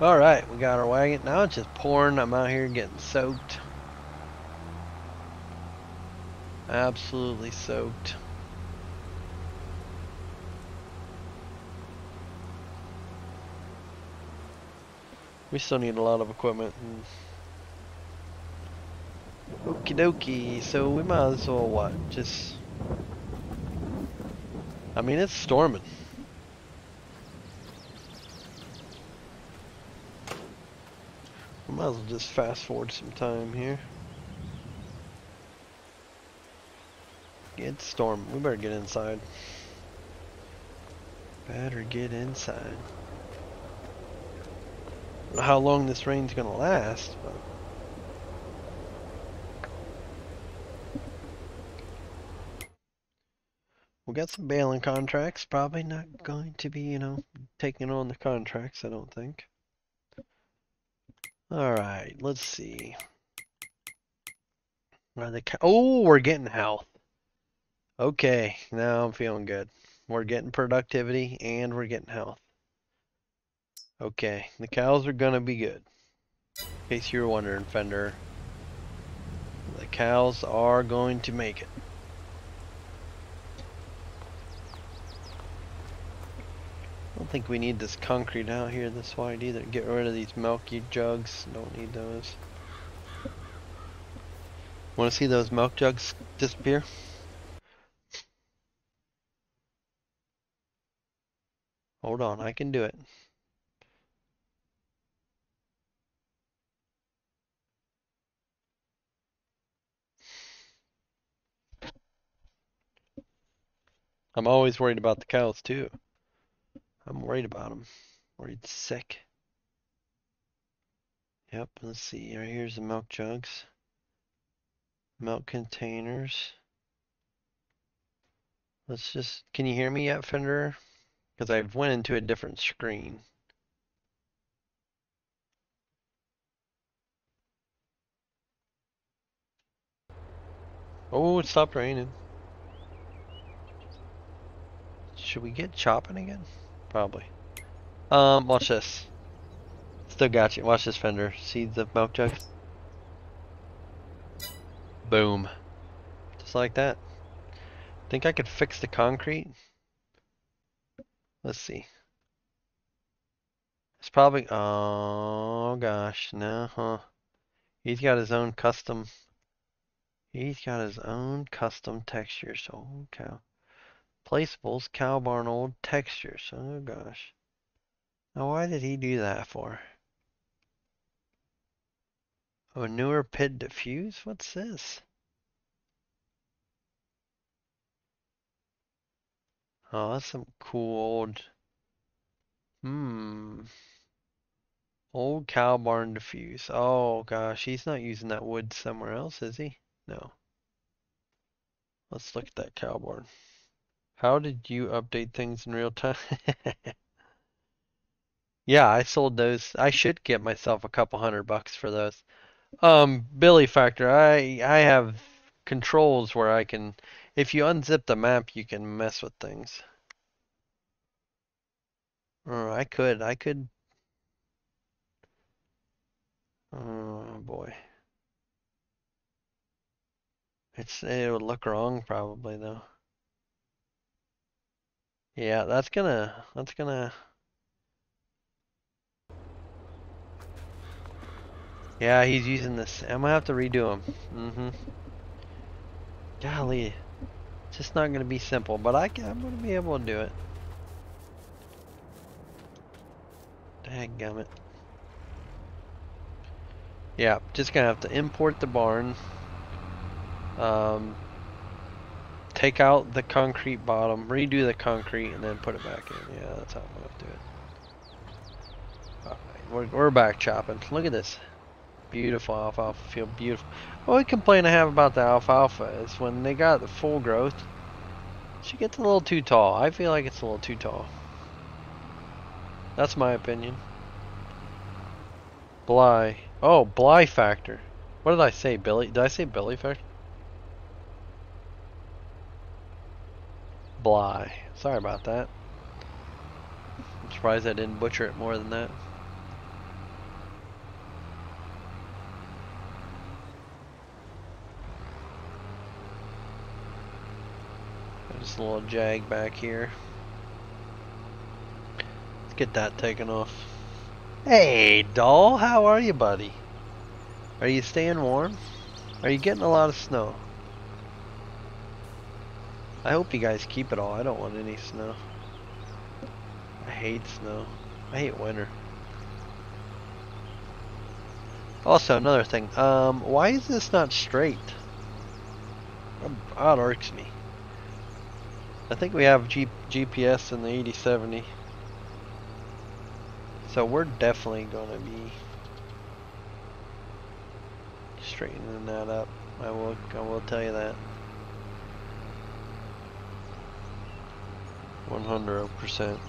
Alright, we got our wagon. Now it's just pouring. I'm out here getting soaked. Absolutely soaked. We still need a lot of equipment. Okie dokie, so we might as well what? Just... I mean, it's storming. Might as well just fast forward some time here. Get storm. We better get inside. Better get inside. How long this rain's gonna last, but we got some baling contracts. Probably not going to be, you know, taking on the contracts. I don't think. All right, let's see. Oh, we're getting health. Okay, now I'm feeling good. We're getting productivity and we're getting health. Okay, the cows are gonna be good. In case you're wondering, Fender. The cows are going to make it. I don't think we need this concrete out here this wide either. Get rid of these milky jugs. Don't need those. Want to see those milk jugs disappear? Hold on, I can do it. I'm always worried about the cows too. I'm worried about them. Worried sick. Yep, let's see. Right here's the milk jugs. Milk containers. Let's just, can you hear me yet, Fender? Because I've went into a different screen. Oh, it stopped raining. Should we get chopping again? Probably. Um, watch this. Still got you. Watch this fender. See the milk jug? Boom. Just like that. Think I could fix the concrete? Let's see. It's probably, oh gosh, no, huh. He's got his own custom, he's got his own custom textures. Oh cow. Placeables, cow barn old textures. Oh gosh. Now why did he do that for? Oh, newer pit diffuse? What's this? Oh, that's some cool old. Hmm. Old cow barn diffuse. Oh gosh, he's not using that wood somewhere else, is he? No. Let's look at that cow barn. How did you update things in real time? yeah, I sold those. I should get myself a couple hundred bucks for those. Um, Billy Factor, I I have controls where I can if you unzip the map, you can mess with things. Oh, I could, I could. Oh boy. It's, it would look wrong probably though. Yeah, that's gonna, that's gonna. Yeah, he's using this. I'm gonna have to redo him. Mm-hmm. Golly. It's just not to be simple, but I can, I'm to be able to do it. Dadgummit. Yeah, just to have to import the barn. Um, take out the concrete bottom, redo the concrete, and then put it back in. Yeah, that's how I'm going to do it. We're, we're back chopping. Look at this. Beautiful alfalfa field, beautiful. Only complaint I have about the alfalfa is when they got the full growth, she gets a little too tall. I feel like it's a little too tall. That's my opinion. Bly. Oh, Bly factor. What did I say, Billy? Did I say Billy factor? Bly. Sorry about that. I'm surprised I didn't butcher it more than that. Just a little jag back here. Let's get that taken off. Hey, doll, how are you, buddy? Are you staying warm? Are you getting a lot of snow? I hope you guys keep it all. I don't want any snow. I hate snow. I hate winter. Also, another thing. Um, why is this not straight? That irks me. I think we have G GPS in the 8070. So we're definitely going to be straightening that up. I will, I will tell you that. 100%.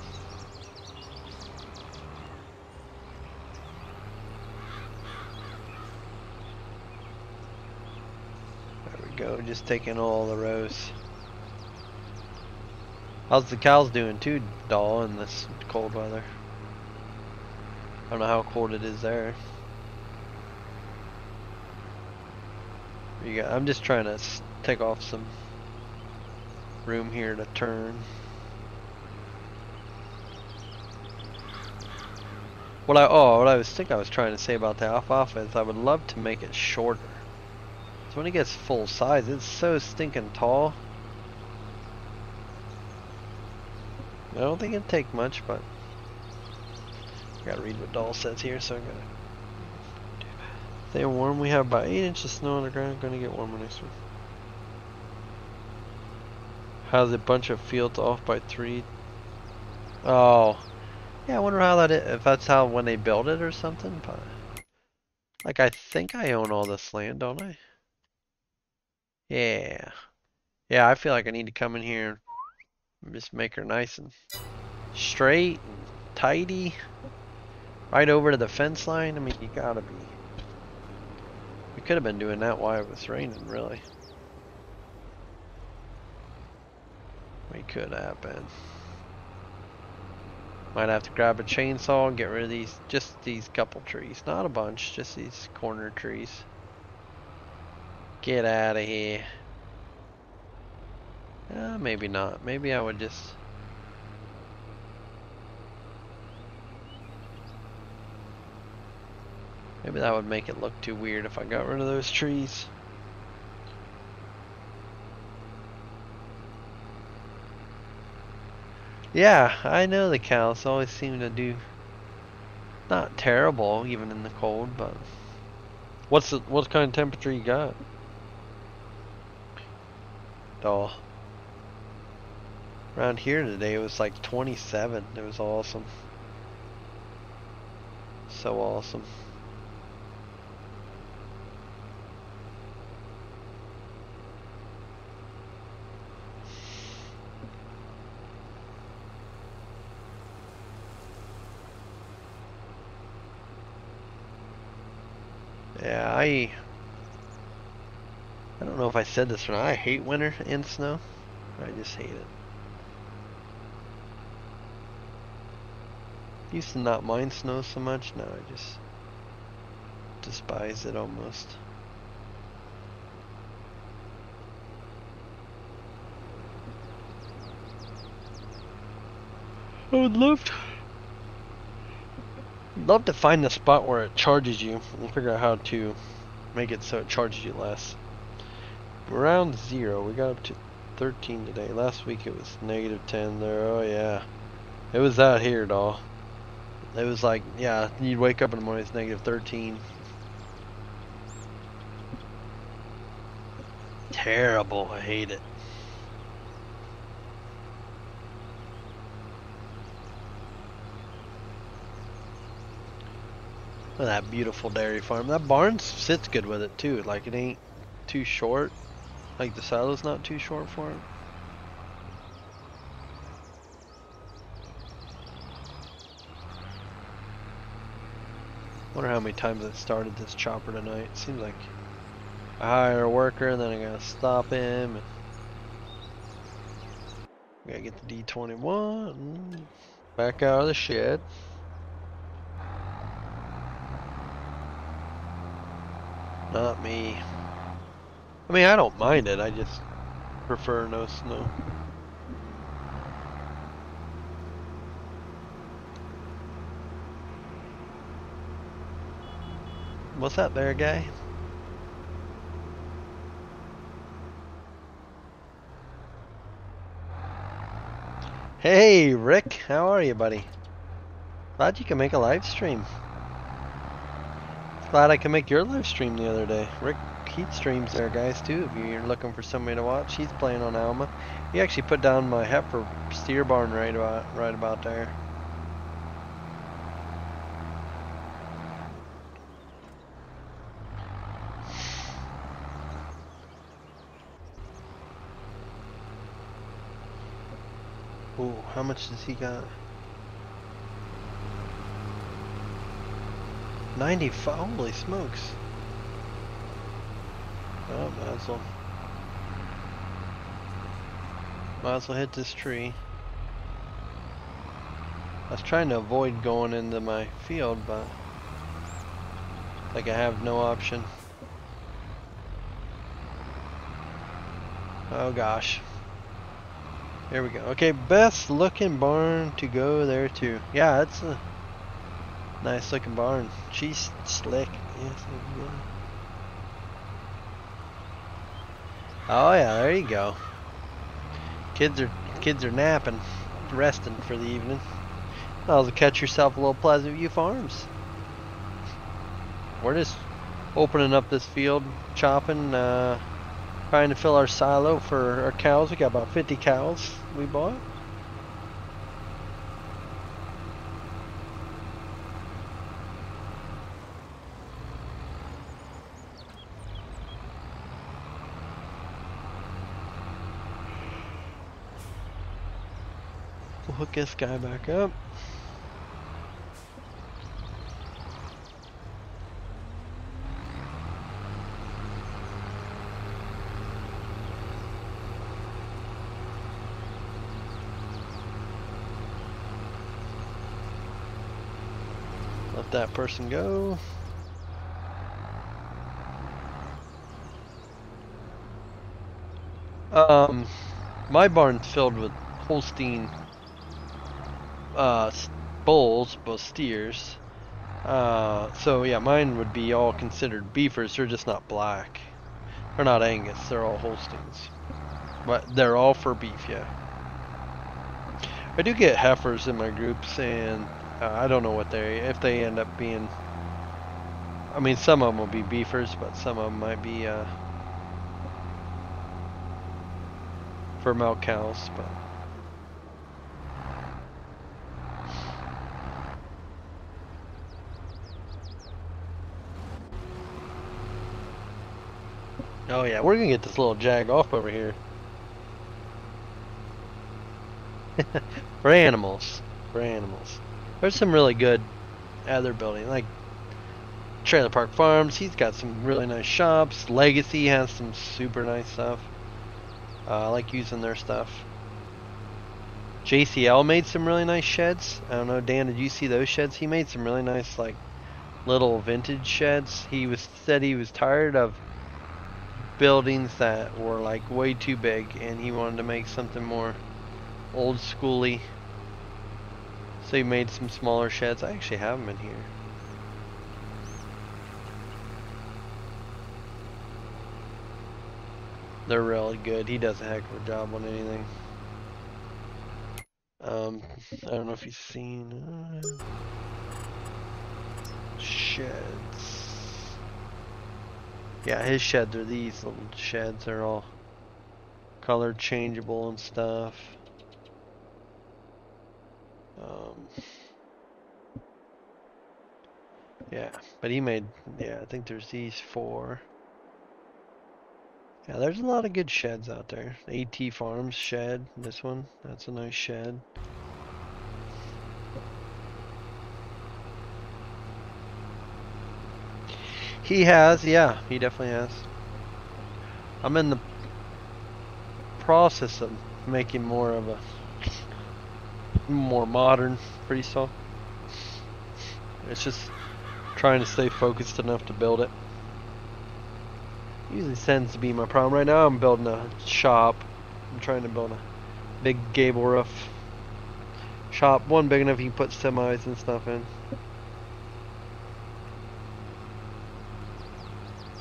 There we go, just taking all the rows. How's the cows doing too, doll, in this cold weather? I don't know how cold it is there. You I'm just trying to take off some room here to turn. What I oh what I was think I was trying to say about the alfalfa is I would love to make it shorter. So when it gets full size, it's so stinking tall. I don't think it'd take much, but I gotta read what Doll says here, so I gotta stay warm. We have about 8 inches of snow on the ground, gonna get warmer next week. Has a bunch of fields off by three. Oh. Yeah, I wonder how that is, if that's how when they build it or something, but like I think I own all this land, don't I? Yeah. Yeah, I feel like I need to come in here and just make her nice and straight and tidy. Right over to the fence line. I mean, you gotta be. We could have been doing that while it was raining, really. We could have been. Might have to grab a chainsaw and get rid of these, just these couple trees. Not a bunch, just these corner trees. Get out of here. Uh, maybe not. Maybe I would just... Maybe that would make it look too weird if I got rid of those trees. Yeah, I know the cows always seem to do not terrible even in the cold, but what's the what kind of temperature you got? Oh. Around here today it was like 27. It was awesome. So awesome. Yeah, I I don't know if I said this or not. I hate winter and snow. I just hate it. Used to not mind snow so much. Now I just despise it almost. I would love to love to find the spot where it charges you and figure out how to make it so it charges you less. Around zero, we got up to 13 today. Last week it was negative 10 there. Oh yeah, it was out here, doll. It was like, yeah, you'd wake up in the morning, it's negative 13. Terrible, I hate it. Look at that beautiful dairy farm. That barn sits good with it too. Like it ain't too short. Like the silo's not too short for it. Wonder how many times I started this chopper tonight. Seems like I hire a worker and then I gotta stop him. Gotta get the D21 back out of the shed. Not me. I mean, I don't mind it. I just prefer no snow. What's up there, guy? Hey, Rick. How are you, buddy? Glad you can make a live stream. Glad I could make your live stream the other day. Rick Heat streams there, guys, too, if you're looking for somebody to watch. He's playing on Alma. He actually put down my heifer steer barn right about, right about there. Ooh, how much does he got? 95, holy smokes. Oh, might as well. Might as well hit this tree. I was trying to avoid going into my field, but like I have no option. Oh gosh. There we go. Okay, best looking barn to go there too. Yeah, it's a nice looking barn. She's slick. Yes, Oh yeah, there you go. Kids are kids are napping, resting for the evening. I'll catch yourself a little Pleasant View Farms. We're just opening up this field, chopping. Uh, Trying to fill our silo for our cows. We got about 50 cows we bought. We'll hook this guy back up. Let that person go. Um, my barn's filled with Holstein uh, bulls, both steers. Uh, so yeah, mine would be all considered beefers. They're just not black. They're not Angus. They're all Holsteins. But they're all for beef, yeah. I do get heifers in my groups, and uh, I don't know what they if they end up being. I mean, some of them will be beefers, but some of them might be uh, for milk cows. But oh yeah, we're gonna get this little jag off over here. for animals, for animals. There's some really good other building, like Trailer Park Farms. He's got some really nice shops. Legacy has some super nice stuff. Uh, I like using their stuff. JCL made some really nice sheds. I don't know, Dan, did you see those sheds? He made some really nice, like, little vintage sheds. He was said he was tired of buildings that were like way too big, and he wanted to make something more old schooly. So he made some smaller sheds. I actually have them in here. They're really good. He does a heck of a job on anything. Um, I don't know if you've seen uh, sheds. Yeah, his sheds are these little sheds. They're all color changeable and stuff. Um, yeah, but he made, yeah, I think there's these four. Yeah, there's a lot of good sheds out there. AT Farms shed, this one, that's a nice shed. He has, yeah, he definitely has. I'm in the process of making more of a more modern freestyle. It's just trying to stay focused enough to build it. Usually tends to be my problem. Right now I'm building a shop. I'm trying to build a big gable roof shop. One big enough you can put semis and stuff in.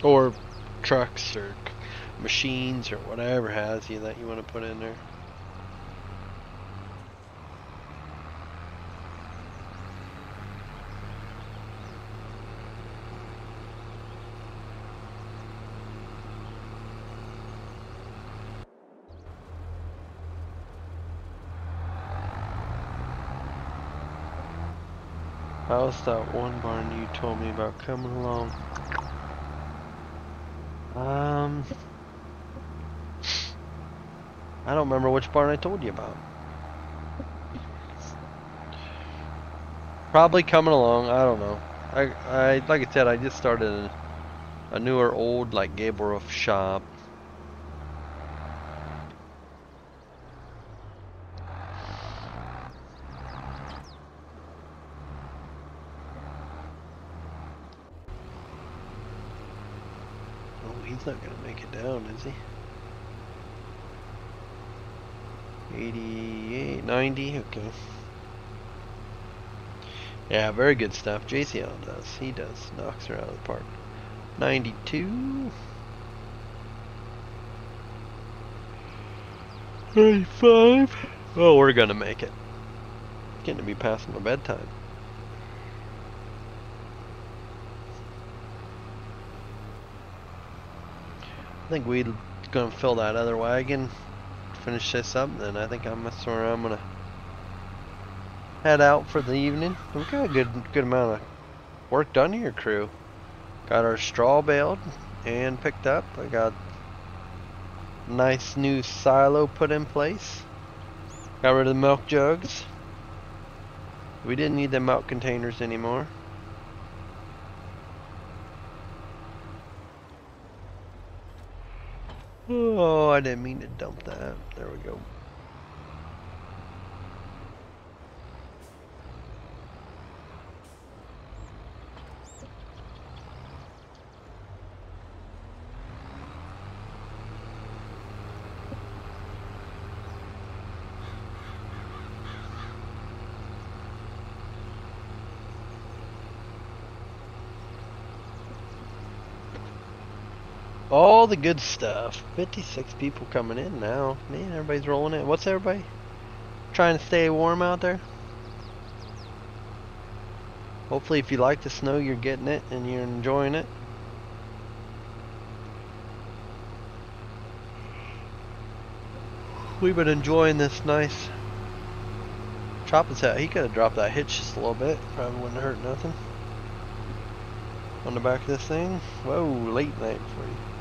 Or trucks or machines or whatever has you that you want to put in there. How's that one barn you told me about coming along? Um, I don't remember which barn I told you about. Probably coming along. I don't know. I, I like I said, I just started a, a newer old like gable roof shop He's not gonna make it down, is he? 88, 90, okay. Yeah, very good stuff. JCL does. He does. Knocks her out of the park. 92. 95. Oh, we're gonna make it. Getting to be past my bedtime. I think we're gonna fill that other wagon, finish this up, then I think I'm I'm gonna head out for the evening. We've got a good good amount of work done here, crew. Got our straw baled and picked up. I got nice new silo put in place. Got rid of the milk jugs. We didn't need the milk containers anymore. Oh, I didn't mean to dump that. There we go. All the good stuff. 56 people coming in now. Man, everybody's rolling in. What's everybody? Trying to stay warm out there? Hopefully if you like the snow, you're getting it and you're enjoying it. We've been enjoying this nice chop his head. He could have dropped that hitch just a little bit. Probably wouldn't hurt nothing. On the back of this thing. Whoa, late night for you.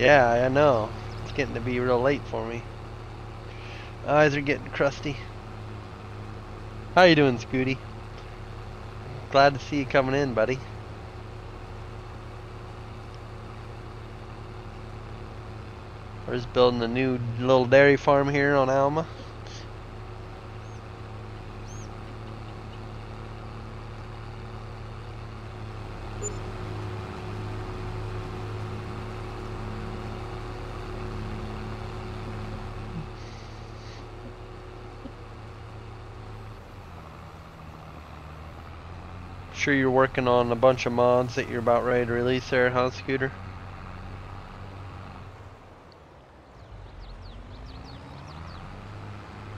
Yeah, I know. It's getting to be real late for me. Eyes are getting crusty. How you doing, Scooty? Glad to see you coming in, buddy. We're just building a new little dairy farm here on Alma. Sure you're working on a bunch of mods that you're about ready to release there, huh, Scooter?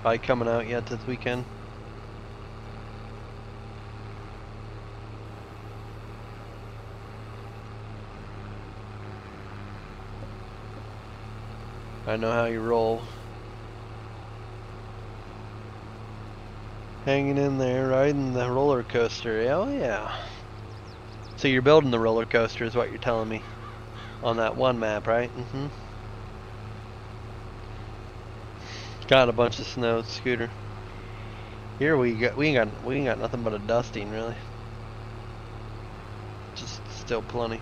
Probably coming out yet this weekend. I know how you roll. Hanging in there, riding the roller coaster. Oh yeah. So you're building the roller coaster is what you're telling me. On that one map, right? Mm-hmm. Got a bunch of snow, scooter. Here we got we ain't got we ain't got nothing but a dusting really. Just still plenty.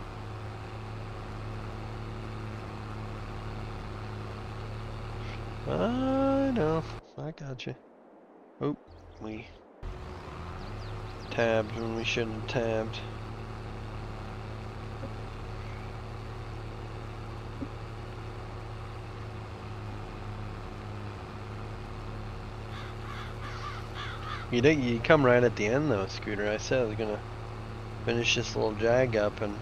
I know. I got you. Oop we tabbed when we shouldn't have tabbed. You did. You come right at the end though, Scooter. I said I was gonna finish this little jag up, and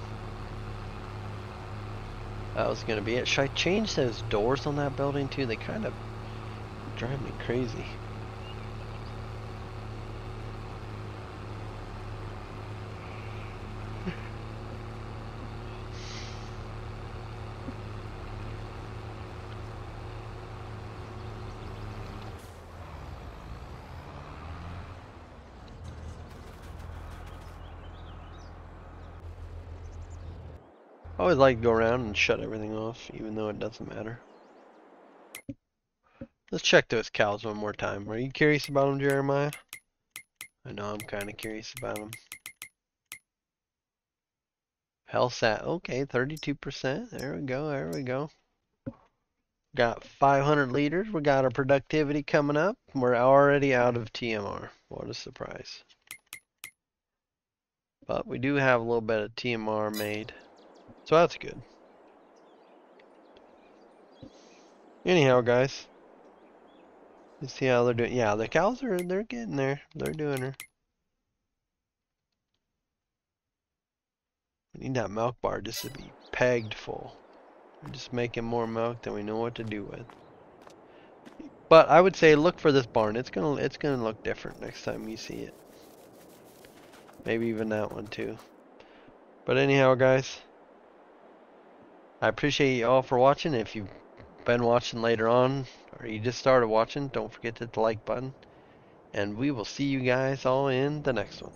that was gonna be it. Should I change those doors on that building too? They kind of drive me crazy. Always like to go around and shut everything off, even though it doesn't matter. Let's check those cows one more time. Are you curious about them, Jeremiah? I know I'm kind of curious about them. Hellsat, okay, 32%. There we go, there we go. Got 500 liters. We got our productivity coming up. We're already out of TMR. What a surprise. But we do have a little bit of TMR made. So that's good. Anyhow, guys. Let's see how they're doing. Yeah, the cows are they're getting there. They're doing her. We need that milk bar just to be pegged full. We're just making more milk than we know what to do with. But I would say look for this barn. It's gonna it's gonna look different next time you see it. Maybe even that one too. But anyhow, guys. I appreciate you all for watching. If you've been watching later on or you just started watching, don't forget to hit the like button. And we will see you guys all in the next one.